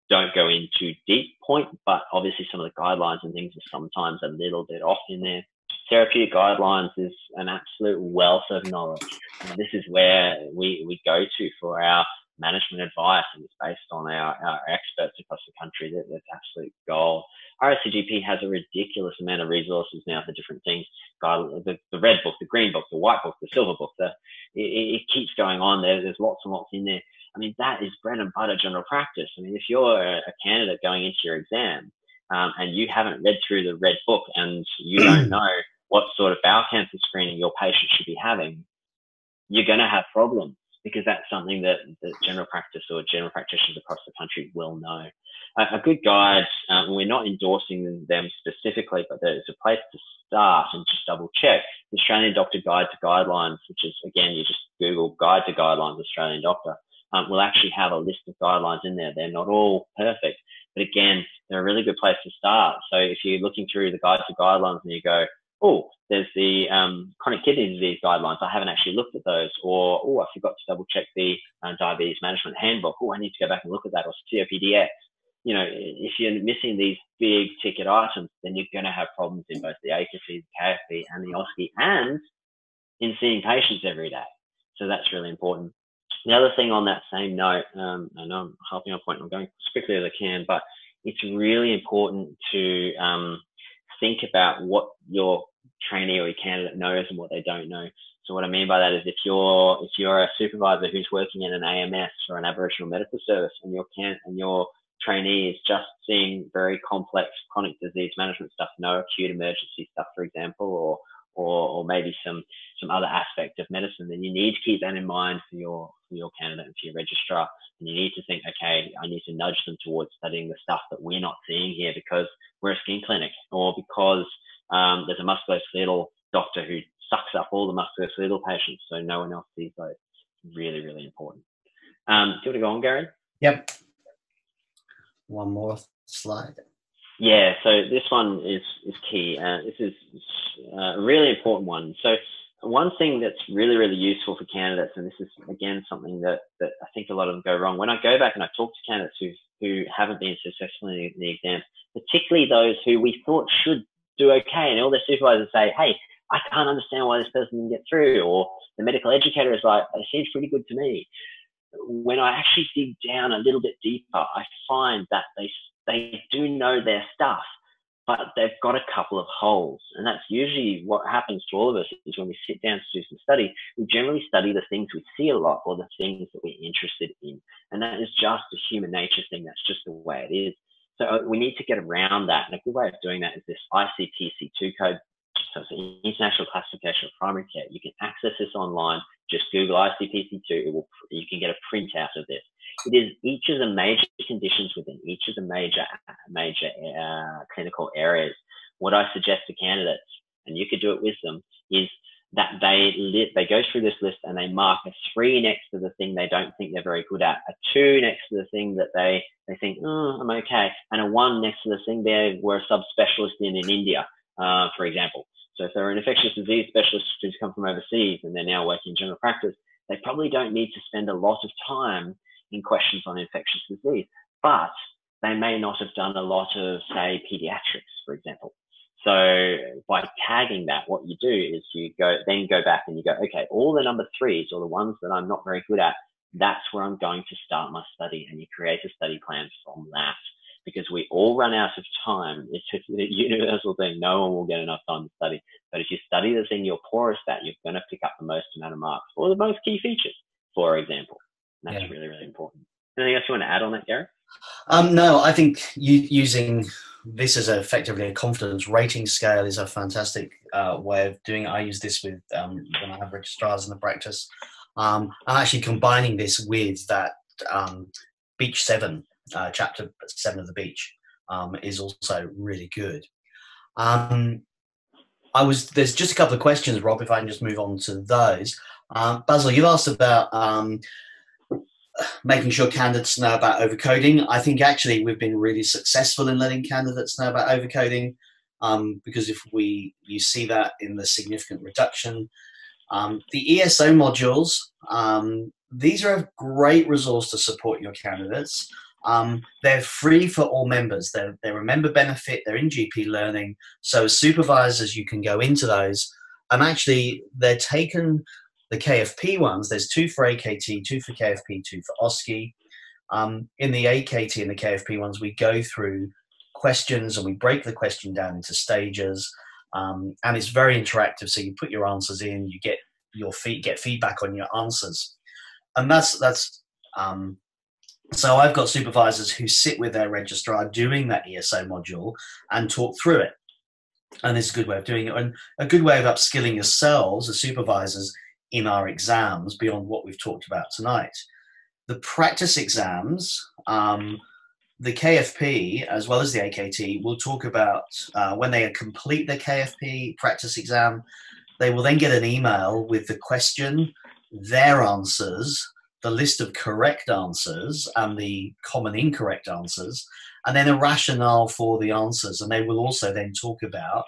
don't go in too deep point, but obviously some of the guidelines and things are sometimes a little bit off in there therapeutic guidelines is an absolute wealth of knowledge. And this is where we, we go to for our management advice, and it's based on our, our experts across the country. That, that's absolute gold. RACGP has a ridiculous amount of resources now for different things. The, the red book, the green book, the white book, the silver book. The, it, it keeps going on. There, there's lots and lots in there. I mean, that is bread and butter general practice. I mean, if you're a, a candidate going into your exam um, and you haven't read through the red book and you don't know what sort of bowel cancer screening your patient should be having, you're going to have problems because that's something that, general practice or general practitioners across the country will know. A, a good guide, um, we're not endorsing them specifically, but there's a place to start and just double check. The Australian Doctor Guide to Guidelines, which is again, you just Google Guide to Guidelines Australian Doctor, um, will actually have a list of guidelines in there. They're not all perfect, but again, they're a really good place to start. So if you're looking through the Guide to Guidelines and you go, oh, there's the um, chronic kidney disease guidelines. I haven't actually looked at those. Or, oh, I forgot to double check the uh, diabetes management handbook. Oh, I need to go back and look at that. Or COPDX. You know, if you're missing these big ticket items, then you're going to have problems in both the ACFE, the KFP, and the OSCE, and in seeing patients every day. So that's really important. The other thing on that same note, um, I know I'm helping on point, I'm going as quickly as I can, but it's really important to um, think about what your trainee or your candidate knows and what they don't know. So what I mean by that is if you're if you're a supervisor who's working in an AMS or an Aboriginal medical service and your can and your trainee is just seeing very complex chronic disease management stuff, no acute emergency stuff, for example, or or, or maybe some some other aspect of medicine, then you need to keep that in mind for your for your candidate and for your registrar. And you need to think, okay, I need to nudge them towards studying the stuff that we're not seeing here because we're a skin clinic, or because um, there's a musculoskeletal doctor who sucks up all the musculoskeletal patients, so no one else sees those. Really, really important. Um, do you want to go on, Gary? Yep. One more slide. Yeah, so this one is is key. Uh, this is uh, a really important one. So one thing that's really really useful for candidates, and this is again something that that I think a lot of them go wrong. When I go back and I talk to candidates who who haven't been successful in the exam, particularly those who we thought should do okay, and all their supervisors say, "Hey, I can't understand why this person didn't get through," or the medical educator is like, "They seems pretty good to me." When I actually dig down a little bit deeper, I find that they they do know their stuff, but they've got a couple of holes. And that's usually what happens to all of us is when we sit down to do some study, we generally study the things we see a lot or the things that we're interested in. And that is just a human nature thing. That's just the way it is. So uh, we need to get around that. And a good way of doing that is this ICPC2 code. So it's an international classification of primary care. You can access this online. Just Google ICPC2. It will, you can get a printout of this. it is each of the major conditions within each of the major major uh, clinical areas. What I suggest to candidates, and you could do it with them, is that they li- they go through this list and they mark a three next to the thing they don't think they're very good at, a two next to the thing that they they think oh I'm okay, and a one next to the thing they were a subspecialist in in India, uh, for example. So if they're an infectious disease specialist who's come from overseas and they're now working in general practice, they probably don't need to spend a lot of time in questions on infectious disease, but they may not have done a lot of say pediatrics, for example. So by tagging that, what you do is you go, then go back and you go, okay, all the number threes or the ones that I'm not very good at, that's where I'm going to start my study. And you create a study plan from that because we all run out of time. It's a universal thing. No one will get enough time to study. But if you study the thing you're poorest at, you're going to pick up the most amount of marks or the most key features, for example. And that's yeah. really, really important. Anything else you want to add on that, Gary? Um, no, I think you, using this is effectively a confidence rating scale is a fantastic uh, way of doing it. I use this with um, when I have registrars in the practice. Um, I'm actually combining this with that um, Beach 7, uh, chapter 7 of the Beach, um, is also really good. Um, I was there's just a couple of questions, Rob. If I can just move on to those. Um, Basil, you've asked about making sure candidates know about overcoding. I think actually we've been really successful in letting candidates know about overcoding um, because if we you see that in the significant reduction. Um, the ESO modules, um, these are a great resource to support your candidates. Um, they're free for all members. They're, they're a member benefit. They're in GP Learning. So as supervisors, you can go into those. And actually, they're taken the KFP ones, there's two for AKT, two for KFP, two for OSCE. Um, in the AKT and the KFP ones, we go through questions and we break the question down into stages. Um, and it's very interactive. So you put your answers in, you get your get feedback on your answers, and that's that's. Um, so I've got supervisors who sit with their registrar doing that ESO module and talk through it, and it's a good way of doing it, and a good way of upskilling yourselves as supervisors in our exams beyond what we've talked about tonight. The practice exams, um, the KFP as well as the AKT will talk about uh, when they complete the KFP practice exam, they will then get an email with the question, their answers, the list of correct answers and the common incorrect answers, and then a rationale for the answers. And they will also then talk about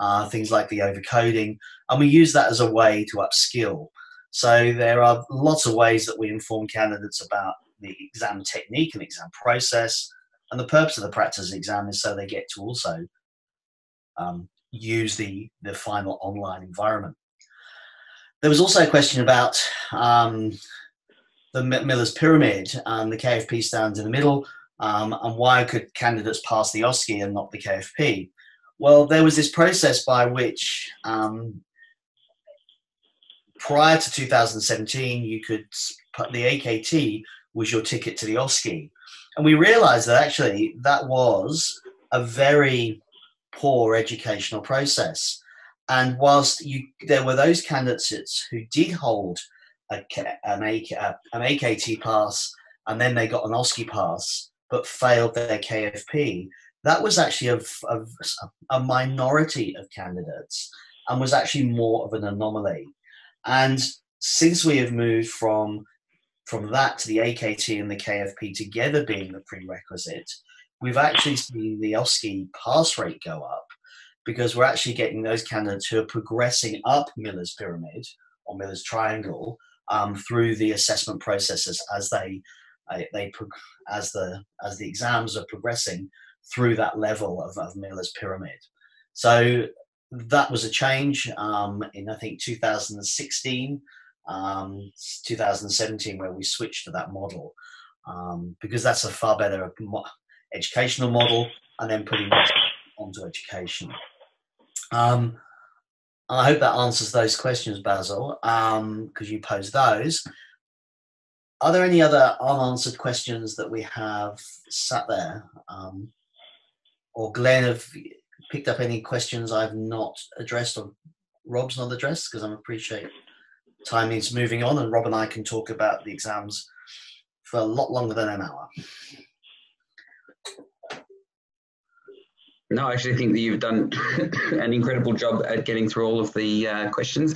uh, things like the overcoding, and we use that as a way to upskill. So there are lots of ways that we inform candidates about the exam technique and exam process, and the purpose of the practice exam is so they get to also um, use the, the final online environment. There was also a question about um, the Miller's Pyramid and the KFP stands in the middle, um, and why could candidates pass the OSCE and not the KFP? Well, there was this process by which um, prior to 2017, you could put the AKT was your ticket to the OSCE. And we realized that actually that was a very poor educational process. And whilst you, there were those candidates who did hold a, an, AK, an AKT pass and then they got an OSCE pass but failed their KFP, that was actually a, a, a minority of candidates and was actually more of an anomaly. And since we have moved from from that to the AKT and the KFP together being the prerequisite, we've actually seen the OSCE pass rate go up because we're actually getting those candidates who are progressing up Miller's pyramid or Miller's triangle um, through the assessment processes as they they as the as the exams are progressing through that level of, of Miller's pyramid. So that was a change um, in I think 2016, um, 2017, where we switched to that model um, because that's a far better educational model, and then putting that onto education. Um, I hope that answers those questions, Basil, because um, you posed those. Are there any other unanswered questions that we have sat there? Um, or Glenn have picked up any questions I've not addressed or Rob's not addressed because I'm appreciate time is moving on and Rob and I can talk about the exams for a lot longer than an hour. No, I actually think that you've done an incredible job at getting through all of the uh, questions.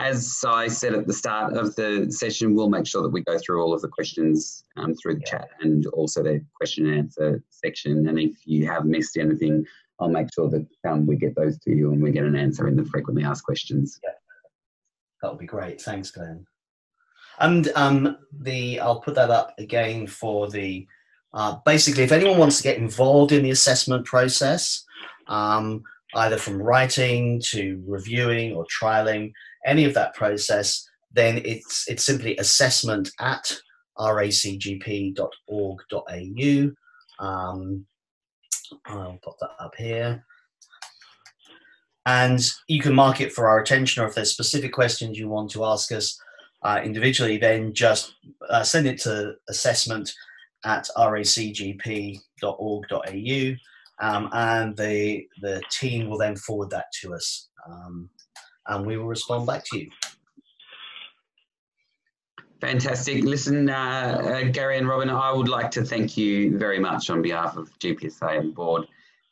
As I said at the start of the session, we'll make sure that we go through all of the questions um, through the chat and also the question and answer section. And if you have missed anything, I'll make sure that um, we get those to you and we get an answer in the frequently asked questions. Yeah. That would be great. Thanks, Glenn. And um, the I'll put that up again for the uh, basically, if anyone wants to get involved in the assessment process, um, either from writing to reviewing or trialing, any of that process, then it's it's simply assessment at racgp.org.au. Um, I'll pop that up here. And you can mark it for our attention, or if there's specific questions you want to ask us uh, individually, then just uh, send it to assessment at racgp.org.au, um, and the the team will then forward that to us, um, and we will respond back to you. Fantastic. Listen, uh, uh, Gary and Robin, I would like to thank you very much on behalf of GPSA and board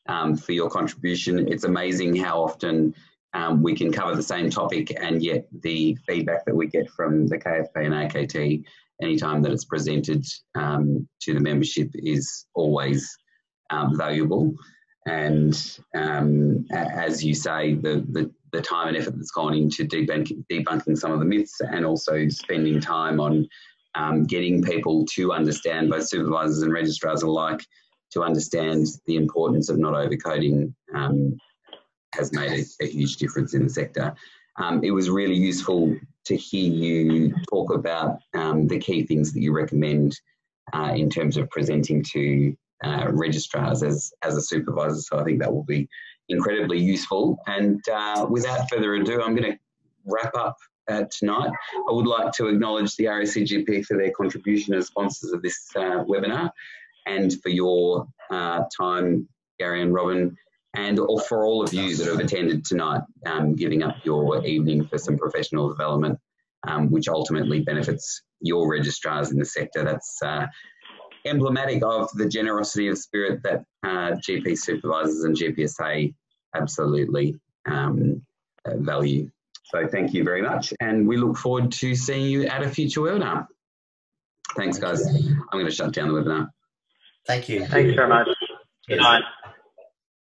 um, for your contribution. It's amazing how often um, we can cover the same topic and yet the feedback that we get from the KFP and AKT anytime that it's presented um, to the membership is always um, valuable. And um, as you say, the, the, the, time and effort that's gone into debunking, debunking some of the myths and also spending time on um, getting people to understand, both supervisors and registrars alike, to understand the importance of not overcoding um, has made a, a, huge difference in the sector. Um, it was really useful to hear you talk about um, the key things that you recommend uh, in terms of presenting to uh, registrars as, as a supervisor. So I think that will be incredibly useful. And uh, without further ado, I'm going to wrap up uh, tonight. I would like to acknowledge the RACGP for their contribution as sponsors of this uh, webinar and for your uh, time, Gary and Robin, and for all of you that have attended tonight, um, giving up your evening for some professional development, um, which ultimately benefits your registrars in the sector. That's uh, emblematic of the generosity of spirit that uh, GP supervisors and GPSA absolutely um, uh, value. So thank you very much, and we look forward to seeing you at a future webinar. Thanks, guys. I'm going to shut down the webinar. Thank you. Thanks very much. Good night.